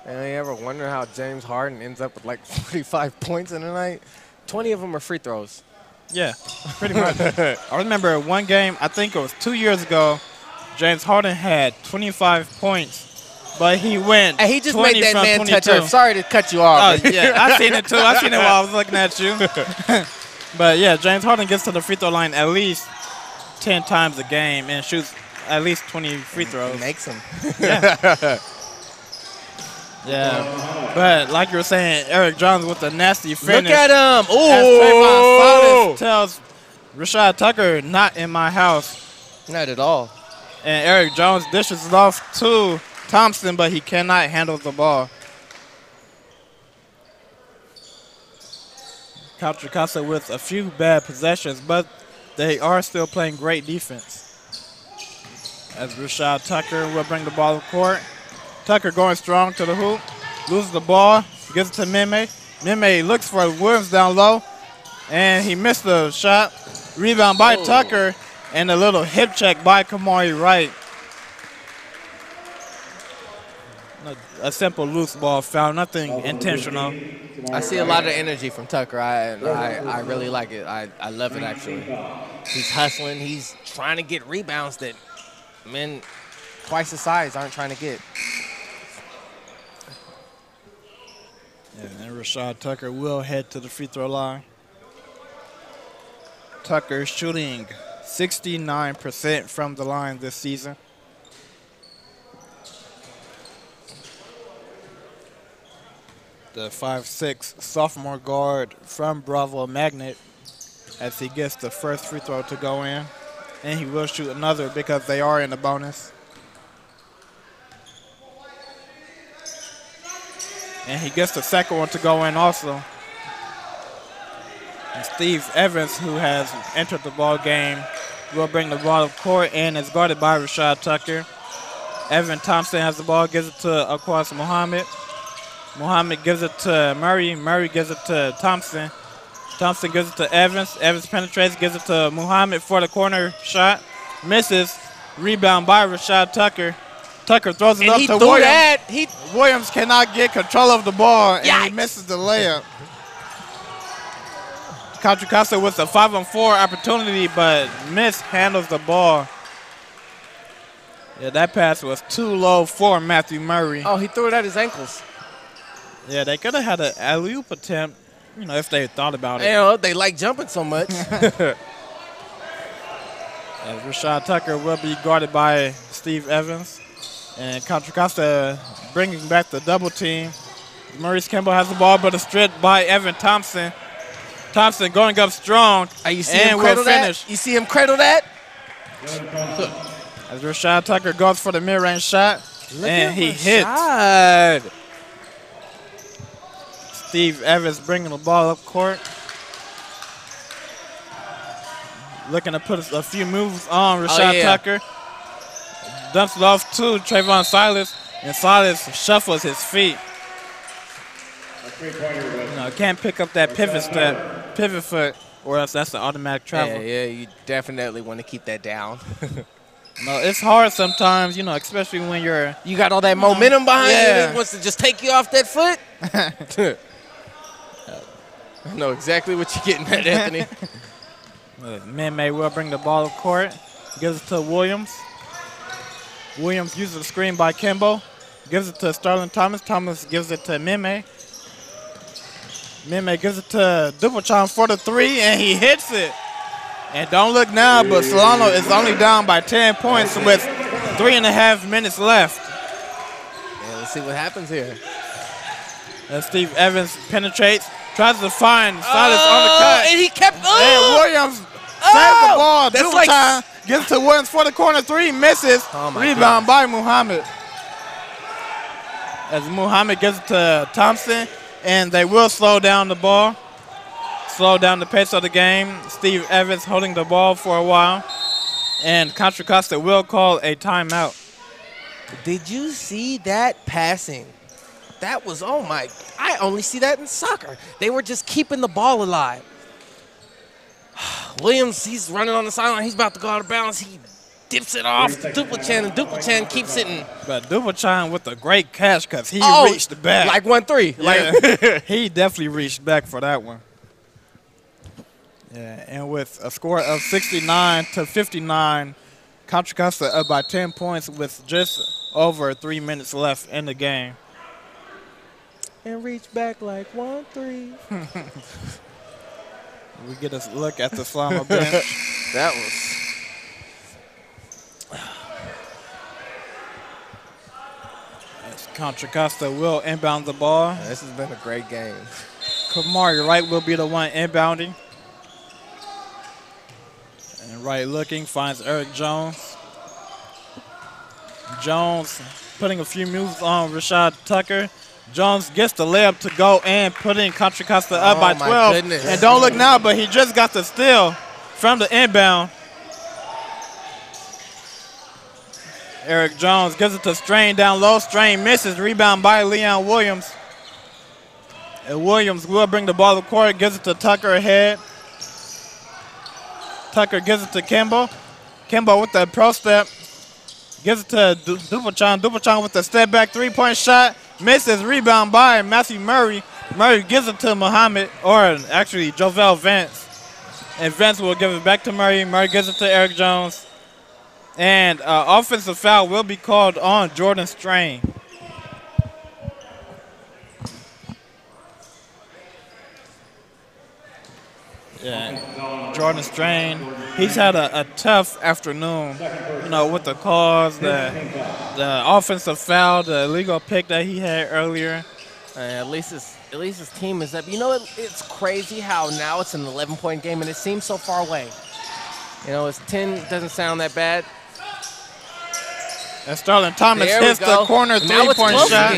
And you ever wonder how James Harden ends up with like 45 points in a night? 20 of them are free throws. Yeah, pretty much. I remember one game, I think it was two years ago, James Harden had 25 points, but he went And he just 20 made that man 22. touch her. Sorry to cut you off. Oh, yeah, I seen it too. I seen it while I was looking at you. but yeah, James Harden gets to the free throw line at least 10 times a game and shoots at least 20 free throws. Makes them. Yeah. yeah. But like you were saying, Eric Jones with a nasty finish. Look at him. Ooh. Tells Rashad Tucker, not in my house. Not at all. And Eric Jones dishes it off to Thompson, but he cannot handle the ball. Contra Costa with a few bad possessions, but they are still playing great defense. As Rashad Tucker will bring the ball to court. Tucker going strong to the hoop, loses the ball, gives it to Meme. Meme looks for Williams down low, and he missed the shot. Rebound by Oh. Tucker, and a little hip check by Kamari Wright. A- A simple loose ball foul, nothing intentional. I see a lot of energy from Tucker. I, I, I really like it. I, I love it actually. He's hustling. He's trying to get rebounds that men twice his size aren't trying to get. Yeah, and Rashad Tucker will head to the free throw line. Tucker shooting 69% from the line this season. The 5'6 sophomore guard from Bravo Magnet as he gets the first free throw to go in. And he will shoot another because they are in the bonus. And he gets the second one to go in also. And Steve Evans, who has entered the ball game, will bring the ball to court and is guarded by Rashad Tucker. Evan Thompson has the ball, gives it to Aquas Muhammad. Muhammad gives it to Murray. Murray gives it to Thompson. Thompson gives it to Evans. Evans penetrates, gives it to Muhammad for the corner shot. Misses. Rebound by Rashad Tucker. Tucker throws it And up he to threw Williams. that. He Williams cannot get control of the ball, and he misses the layup. Contra Costa with a five on four opportunity, but mishandles the ball. Yeah, that pass was too low for Matthew Murray. Oh, he threw it at his ankles. Yeah, they could have had an alley oop attempt, you know, if they thought about it. You know, they like jumping so much. As uh, Rashad Tucker will be guarded by Steve Evans. And Contra Costa bringing back the double team. Maurice Kimball has the ball, but a strip by Evan Thompson. Thompson going up strong. Hey, you see and him will cradle that? finish. You see him cradle that? As Rashad Tucker goes for the mid-range shot. Look and he hits. Steve Evans bringing the ball up court. Looking to put a few moves on oh, Rashad Oh, yeah. Tucker. Dumps it off to Trayvon Silas, and Silas shuffles his feet. A three-pointer was You know, can't pick up that pivot step, pivot foot, or else that's an automatic travel. Yeah, yeah, you definitely want to keep that down. No, it's hard sometimes, you know, especially when you're. you got all that momentum behind you. Yeah. It wants to just take you off that foot. I know exactly what you're getting at, Anthony. Man May will bring the ball up court. Gives it to Williams. Williams uses the screen by Kimbo. Gives it to Sterling Thomas. Thomas gives it to Mime. Mime gives it to Duplechan for the three, and he hits it. And don't look now, but Solano is only down by 10 points with three and a half minutes left. Yeah, let's see what happens here. And Steve Evans penetrates, tries to find Silas on the Oh, cut. and he kept. And Oh! Williams saves Oh! the ball. That's Double like- time. Gives to Williams for the corner three. Misses. Oh, my Rebound by Muhammad. As Muhammad gives it to Thompson. And they will slow down the ball. Slow down the pace of the game. Steve Evans holding the ball for a while. And Contra Costa will call a timeout. Did you see that passing? That was oh my! I only see that in soccer. They were just keeping the ball alive. Williams, he's running on the sideline. He's about to go out of bounds. He dips it off to Duplechan, and Duplechan keeps it in. But Duplechan with a great catch because he Oh, reached the back. like one three. Like he definitely reached back for that one. Yeah, and with a score of 69 to 59, Contra Costa up by 10 points with just over three minutes left in the game. And reach back like one three. We get a look at the Solano bench. That was. As Contra Costa will inbound the ball. This has been a great game. Kamari Wright will be the one inbounding. And Wright looking, finds Eric Jones. Jones putting a few moves on Rashad Tucker. Jones gets the layup to go and putting Contra Costa up Oh, by my 12. goodness. And don't look now, but he just got the steal from the inbound. Eric Jones gives it to Strain down low. Strain misses. Rebound by Leon Williams. And Williams will bring the ball to court, gives it to Tucker ahead. Tucker gives it to Kimbo. Kimbo with the pro step. Gives it to Du-. Duplechan with the step back three point shot. Misses. Rebound by Matthew Murray. Murray gives it to Muhammad, or actually Jovel Vance. And Vance will give it back to Murray. Murray gives it to Eric Jones. And uh, offensive foul will be called on Jordan Strain. Yeah, Jordan Strain. He's had a, a tough afternoon, you know, with the calls, the the offensive foul, the illegal pick that he had earlier. Uh, at least his, at least his team is up. You know, it, it's crazy how now it's an 11 point game and it seems so far away. You know, it's 10 doesn't sound that bad. And Sterling Thomas hits the corner three-point shot.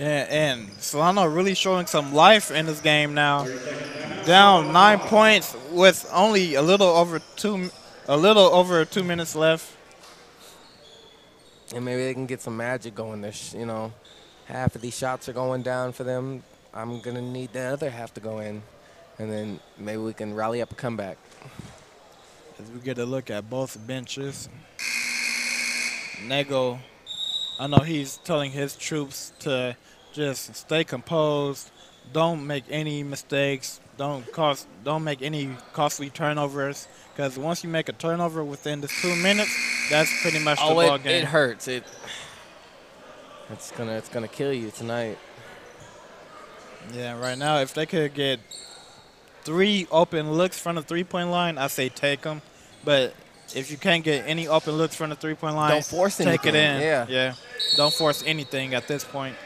Yeah, and Solano really showing some life in this game now. Down nine points with only a little over two, a little over two minutes left. and maybe they can get some magic going. There's, you know, half of these shots are going down for them. I'm gonna need the other half to go in, and then maybe we can rally up a comeback. As we get a look at both benches, Nego, I know he's telling his troops to just stay composed, don't make any mistakes, don't cost, don't make any costly turnovers. Because once you make a turnover within the two minutes, that's pretty much the Oh, ball it, game. it hurts. It. It's gonna it's gonna kill you tonight. Yeah, right now, if they could get three open looks from the three point line, I say take them. But if you can't get any open looks from the three point line, Don't force take it in. yeah. yeah. Don't force anything at this point.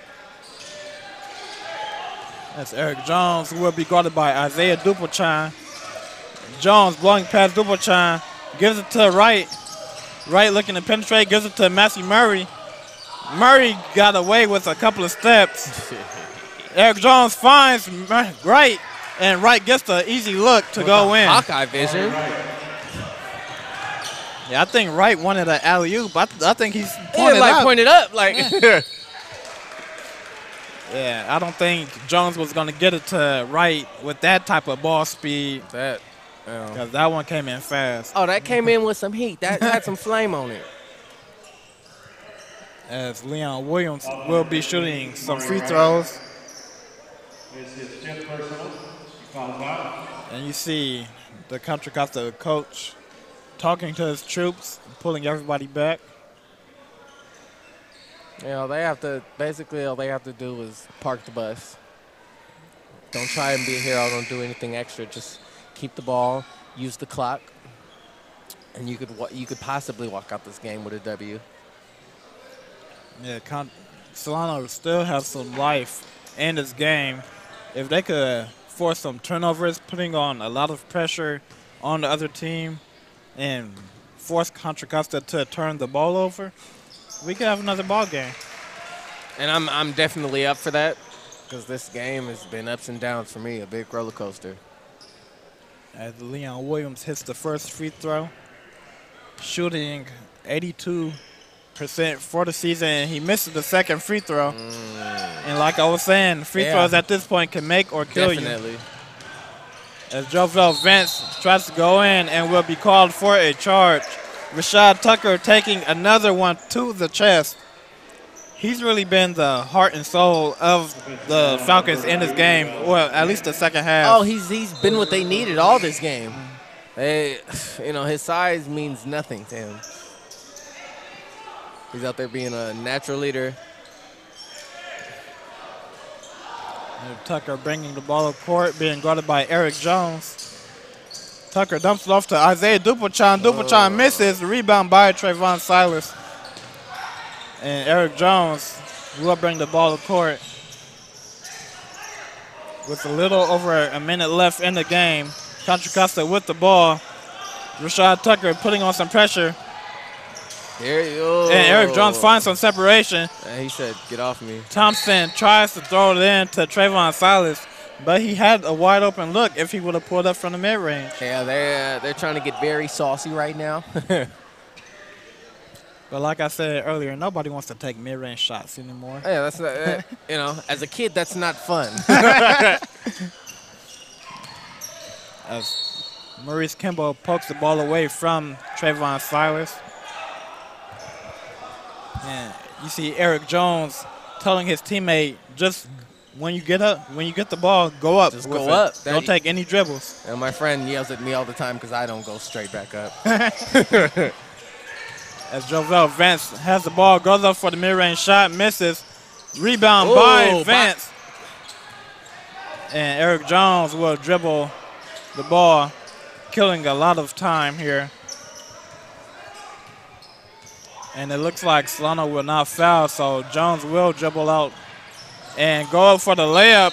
That's Eric Jones, who will be guarded by Isaiah Duplechan. Jones blowing past Duplechan, gives it to Wright. Wright looking to penetrate, gives it to Matthew Murray. Murray got away with a couple of steps. Eric Jones finds Wright, and Wright gets the easy look to With go in. Hawkeye vision. Yeah, I think Wright wanted an alley oop. I, I think he's Yeah, pointed like up. pointed up, like Yeah, I don't think Jones was going to get it to Wright with that type of ball speed. That, because that one came in fast. Oh, that came in with some heat. That had some flame on it. As Leon Williams will be shooting some free throws, It's his fifth personal. He fouls out. and you see the Contra Costa coach talking to his troops, pulling everybody back. You know, they have to basically all they have to do is park the bus. Don't try and be a hero. Don't do anything extra. Just keep the ball, use the clock, and you could you could possibly walk out this game with a W. Yeah, Con- Solano still has some life in this game. If they could force some turnovers, putting on a lot of pressure on the other team, and force Contra Costa to turn the ball over, we could have another ball game. And I'm I'm definitely up for that because this game has been ups and downs for me, a big roller coaster. As Leon Williams hits the first free throw, shooting 82% for the season, and he misses the second free throw. Mm. And like I was saying, free Yeah. throws at this point can make or kill you. Definitely. As Jovel Vance tries to go in and will be called for a charge. Rashad Tucker taking another one to the chest. He's really been the heart and soul of the Falcons in this game, well, at least the second half. Oh, he's he's been what they needed all this game. They, you know, his size means nothing to him. He's out there being a natural leader. And Tucker bringing the ball up court, being guarded by Eric Jones. Tucker dumps it off to Isaiah Duplechan. Duplechan oh. misses. Rebound by Trayvon Silas. And Eric Jones will bring the ball to court. With a little over a minute left in the game, Contra Costa with the ball. Rashad Tucker putting on some pressure. There you go. And Eric Jones finds some separation. And he said, "Get off me." Thompson tries to throw it in to Trayvon Silas, but he had a wide open look if he would have pulled up from the mid range. Yeah, they're uh, they're trying to get very saucy right now. But like I said earlier, nobody wants to take mid range shots anymore. Yeah, that's not, uh, you know, as a kid, that's not fun. As Maurice Kimball pokes the ball away from Trayvon Silas. And you see Eric Jones telling his teammate, just when you get up, when you get the ball, go up. Just go it. up. Don't take any dribbles. and my friend yells at me all the time because I don't go straight back up. As Jovel Vance has the ball, goes up for the mid-range shot, misses. Rebound Oh, by by- Vance. And Eric Jones will dribble the ball, killing a lot of time here. And it looks like Solano will not foul, so Jones will dribble out and go up for the layup.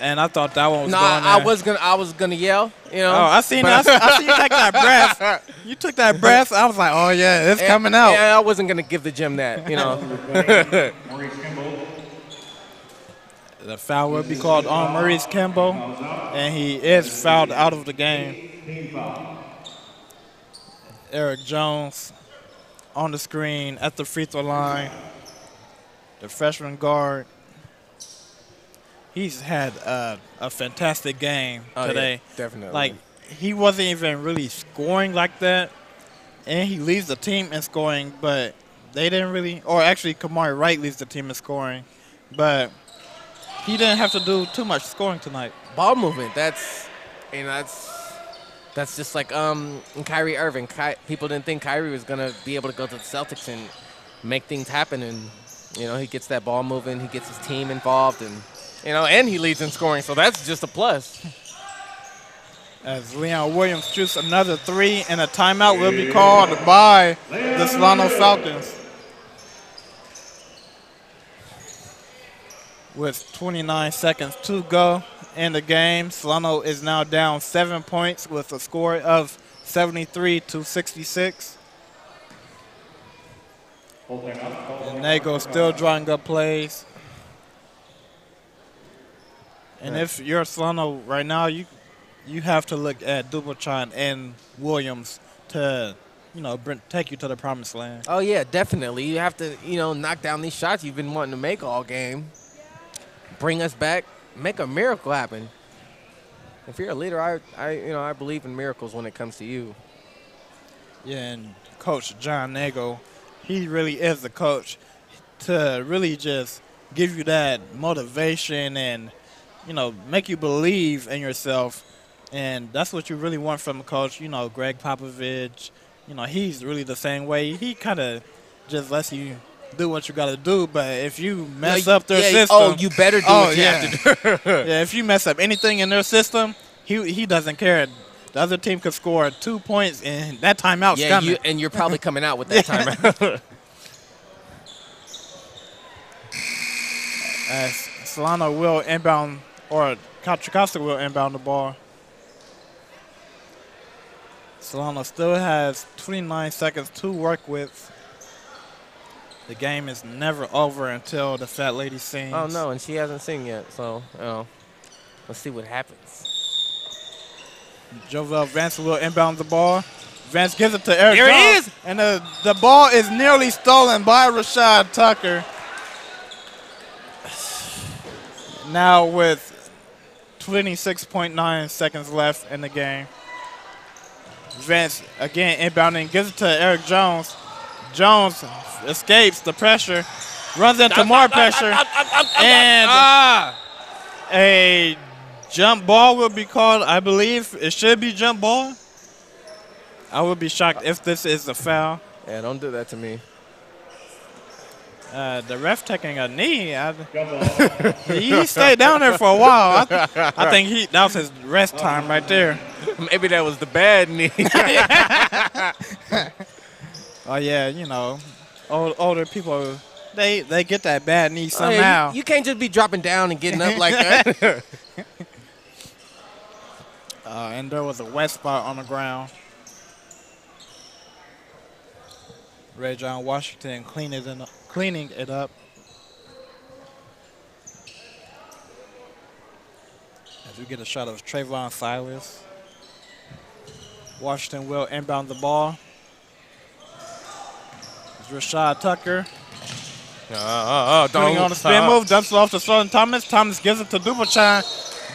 And I thought that one was no, going I in. was gonna I was gonna yell. You know. Oh, I seen but- that. I seen you take that breath. You took that breath. I was like, oh yeah, it's And- coming out. Yeah, I wasn't gonna give the gym that. You know. Maurice Kimball. The foul will be called on Maurice Kimball, and he is fouled out of the game. Eric Jones on the screen at the free throw line. The freshman guard. He's had a, a fantastic game Oh, yeah, today. definitely. Like he wasn't even really scoring like that, and he leads the team in scoring, but they didn't really. Or actually, Kamari Wright leads the team in scoring, but he didn't have to do too much scoring tonight. ball movement. That's, and that's that's just like um Kyrie Irving. Ky- people didn't think Kyrie was gonna be able to go to the Celtics and make things happen, and you know he gets that ball moving. He gets his team involved, and you know, and he leads in scoring. So that's just a plus. As Leon Williams shoots another three, and a timeout will be called by the Solano Falcons. With 29 seconds to go in the game, Solano is now down seven points with a score of 73 to 66. Full timeout. Call Nago still drawing up plays. And if you're Solano right now, you you have to look at Duplechan and Williams to, you know, bring, take you to the promised land. Oh yeah, definitely. You have to, you know, knock down these shots you've been wanting to make all game. Bring us back, make a miracle happen. If you're a leader, I, I, you know, I believe in miracles when it comes to you. Yeah, and Coach John Nago, he really is the coach to really just give you that motivation and, you know, make you believe in yourself. And that's what you really want from a coach. You know, Gregg Popovich, you know, he's really the same way. He kind of just lets you do what you got to do. But if you mess Yeah, up their yeah, oh, system, oh, you better do what oh, you yeah. have to do. yeah, if you mess up anything in their system, he he doesn't care. The other team could score two points, and that timeout's yeah, coming. you, and you're probably coming out with that timeout. As Solano will inbound, or Contra will inbound the ball. Solano still has 29 seconds to work with. The game is never over until the fat lady sings. oh no, and she hasn't seen yet, so you know, let's see what happens. Jovel Vance will inbound the ball. Vance gives it to Eric There it Jones, is. And the, the ball is nearly stolen by Rashad Tucker. Now with 26.9 seconds left in the game. Vance again inbounding, gives it to Eric Jones. Jones escapes the pressure, runs into more pressure, and Ah! a jump ball will be called. I believe it should be jump ball. I would be shocked if this is a foul. Yeah, don't do that to me. Uh, the ref taking a knee. I, he stayed down there for a while. I, th- I think he that was his rest time right there. Maybe that was the bad knee. Oh yeah, you know, old, older people they they get that bad knee Oh, yeah, you- somehow. you, can't just be dropping down and getting up like that. Uh, and there was a wet spot on the ground. Rajon Washington cleaning it, cleaning it up. As we get a shot of Trayvon Silas. Washington will inbound the ball. It's Rashad Tucker. oh, Putting uh, uh, uh, on a spin move, dumps it off to Sullivan Thomas. Thomas gives it to Duplechan.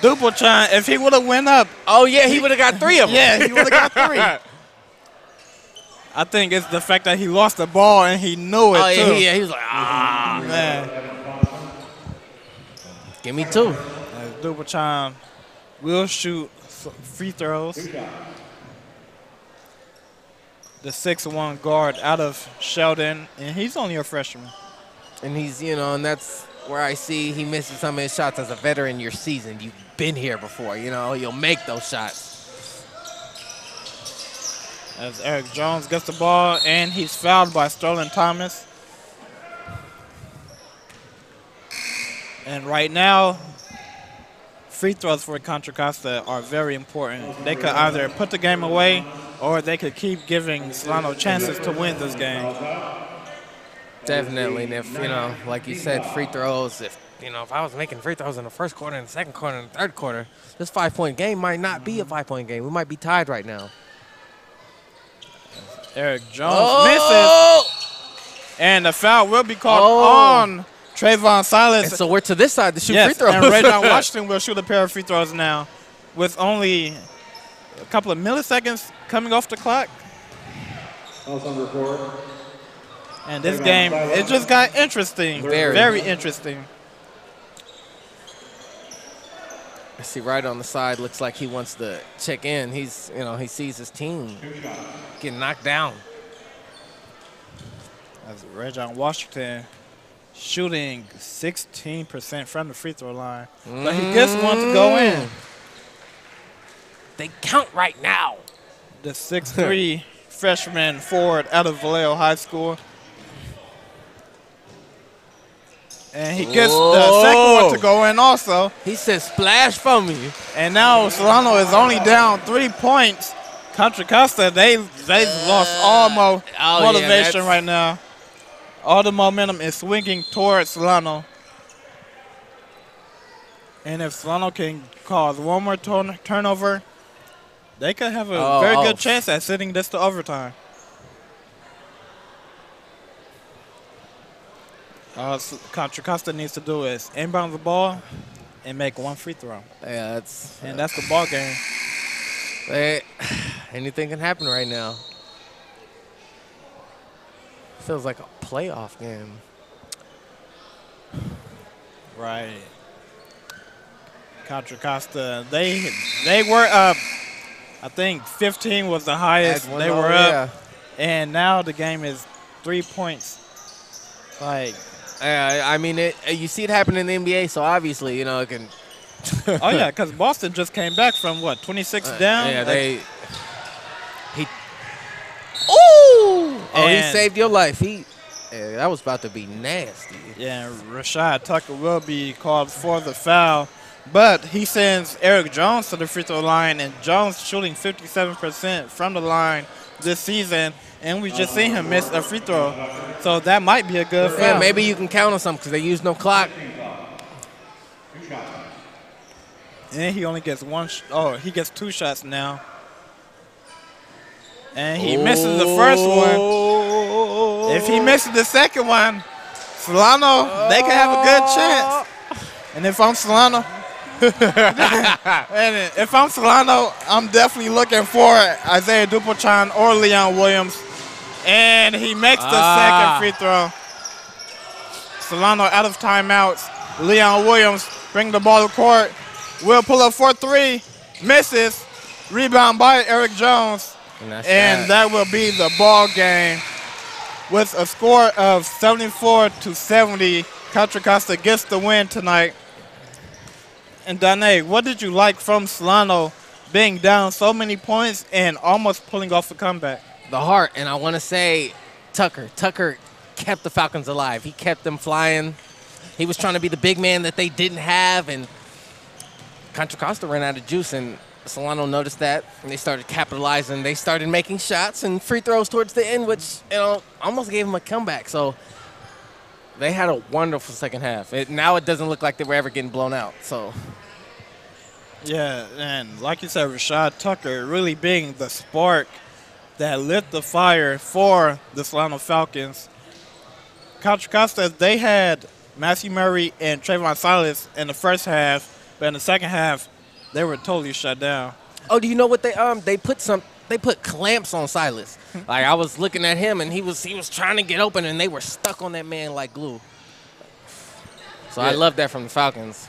Duplechan, if he would have went up. Oh, yeah, he would have got three of them. Yeah, he would have got three. I think it's the fact that he lost the ball and he knew it Oh, yeah, too. he, yeah, he was like, ah. Man, Give me two. as Duplechan will shoot free throws. The six-one guard out of Sheldon, and he's only a freshman. And he's, you know, and that's where I see he misses some of his shots as a veteran. Your season, you've been here before. You know, you'll make those shots. As Eric Jones gets the ball, and he's fouled by Sterling Thomas. And right now, free throws for Contra Costa are very important. They could either put the game away or they could keep giving Solano chances to win this game. Definitely, and if you know, like you said, free throws. If you know, if I was making free throws in the first quarter, and the second quarter, and the third quarter, this five-point game might not be a five-point game. We might be tied right now. Eric Jones Oh! misses. And the foul will be called Oh. on Trayvon Silas. And so we're to this side to shoot yes, free throws. and Ray John Washington will shoot a pair of free throws now with only a couple of milliseconds coming off the clock. House number four. And this game, it just got interesting. Very. Very interesting. I see right on the side. Looks like he wants to check in. He's, you know, he sees his team getting knocked down. As Rajon Washington shooting 16% from the free throw line. But he just wants to go mm. in. They count right now. The 6'3 freshman forward out of Vallejo High School. And he gets the second one to go in also. He said splash for me. And now Solano is only down three points. Contra Costa, they they've uh, lost all mo- oh, motivation that's- right now. all the momentum is swinging towards Solano. And if Solano can cause one more turn- turnover, they could have a Oh, very oh. good chance at sending this to overtime. Uh, all S- Contra Costa needs to do is inbound the ball and make one free throw. Yeah, that's And that's the ball game. They, anything can happen right now. Feels like a playoff game. Right. Contra Costa, they they were up. I think 15 was the highest they were up, yeah. and now the game is three points. Like, Uh, I mean, it, you see it happen in the NBA, so obviously, you know, it can. oh yeah, because Boston just came back from what 26 Uh, down. Yeah, Like, they. He. Ooh! Oh, he saved your life. He. Yeah, that was about to be nasty. Yeah, Rashad Tucker will be called for the foul, but he sends Eric Jones to the free throw line, and Jones shooting 57% from the line this season, and we just seen him miss a free throw, so that might be a good foul. Yeah, maybe you can count on something because they use no clock. And he only gets one. Sh- oh, he gets two shots now. And he misses the first one. If he misses the second one, Solano, they can have a good chance. And if I'm Solano, and if I'm Solano, I'm definitely looking for Isaiah Duplechan or Leon Williams. And he makes the Ah. second free throw. Solano out of timeouts. Leon Williams bring the ball to court. Will pull up for three. Misses. Rebound by Eric Jones. And And that. that will be the ball game. With a score of 74 to 70, Contra Costa gets the win tonight. And Danae, what did you like from Solano being down so many points and almost pulling off a comeback? the heart, and I want to say Tucker. Tucker kept the Falcons alive. He kept them flying. He was trying to be the big man that they didn't have, and Contra Costa ran out of juice, and Solano noticed that, and they started capitalizing. They started making shots and free throws towards the end, which you know almost gave him a comeback. So they had a wonderful second half. It, now it doesn't look like they were ever getting blown out. So Yeah, and like you said, Rashad Tucker really being the spark that lit the fire for the Solano Falcons. Contra Costa, they had Matthew Murray and Trayvon Silas in the first half, but in the second half, they were totally shut down. Oh, do you know what they um they put some they put clamps on Silas. like I was looking at him and he was he was trying to get open and they were stuck on that man like glue. So I love that from the Falcons.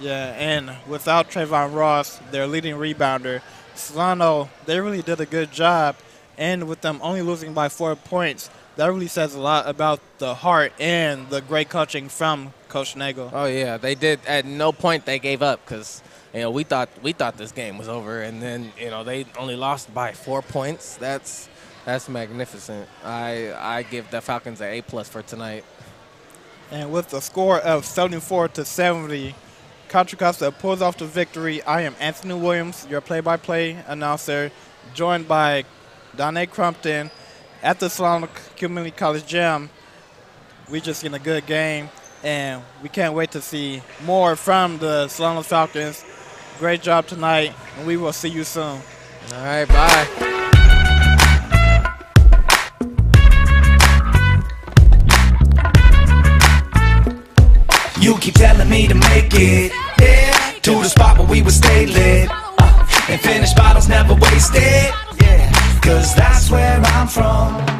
Yeah, and without Trayvon Ross, their leading rebounder, Solano, they really did a good job. And with them only losing by four points, that really says a lot about the heart and the great coaching from Coach Nagel. Oh yeah, they did. At no point they gave up because you know we thought we thought this game was over, and then you know they only lost by four points. That's that's magnificent. I I give the Falcons an A plus for tonight. And with a score of 74 to 70, Contra Costa pulls off the victory. I am Anthony Williams, your play-by-play announcer, joined by Donnie Crumpton at the Solano Community College Gym. We just seen a good game, and we can't wait to see more from the Solano Falcons. Great job tonight, and we will see you soon. All right, bye. You keep telling me to make it yeah. To the spot where we would stay lit uh, And finish bottles never wasted yeah. Cause that's where I'm from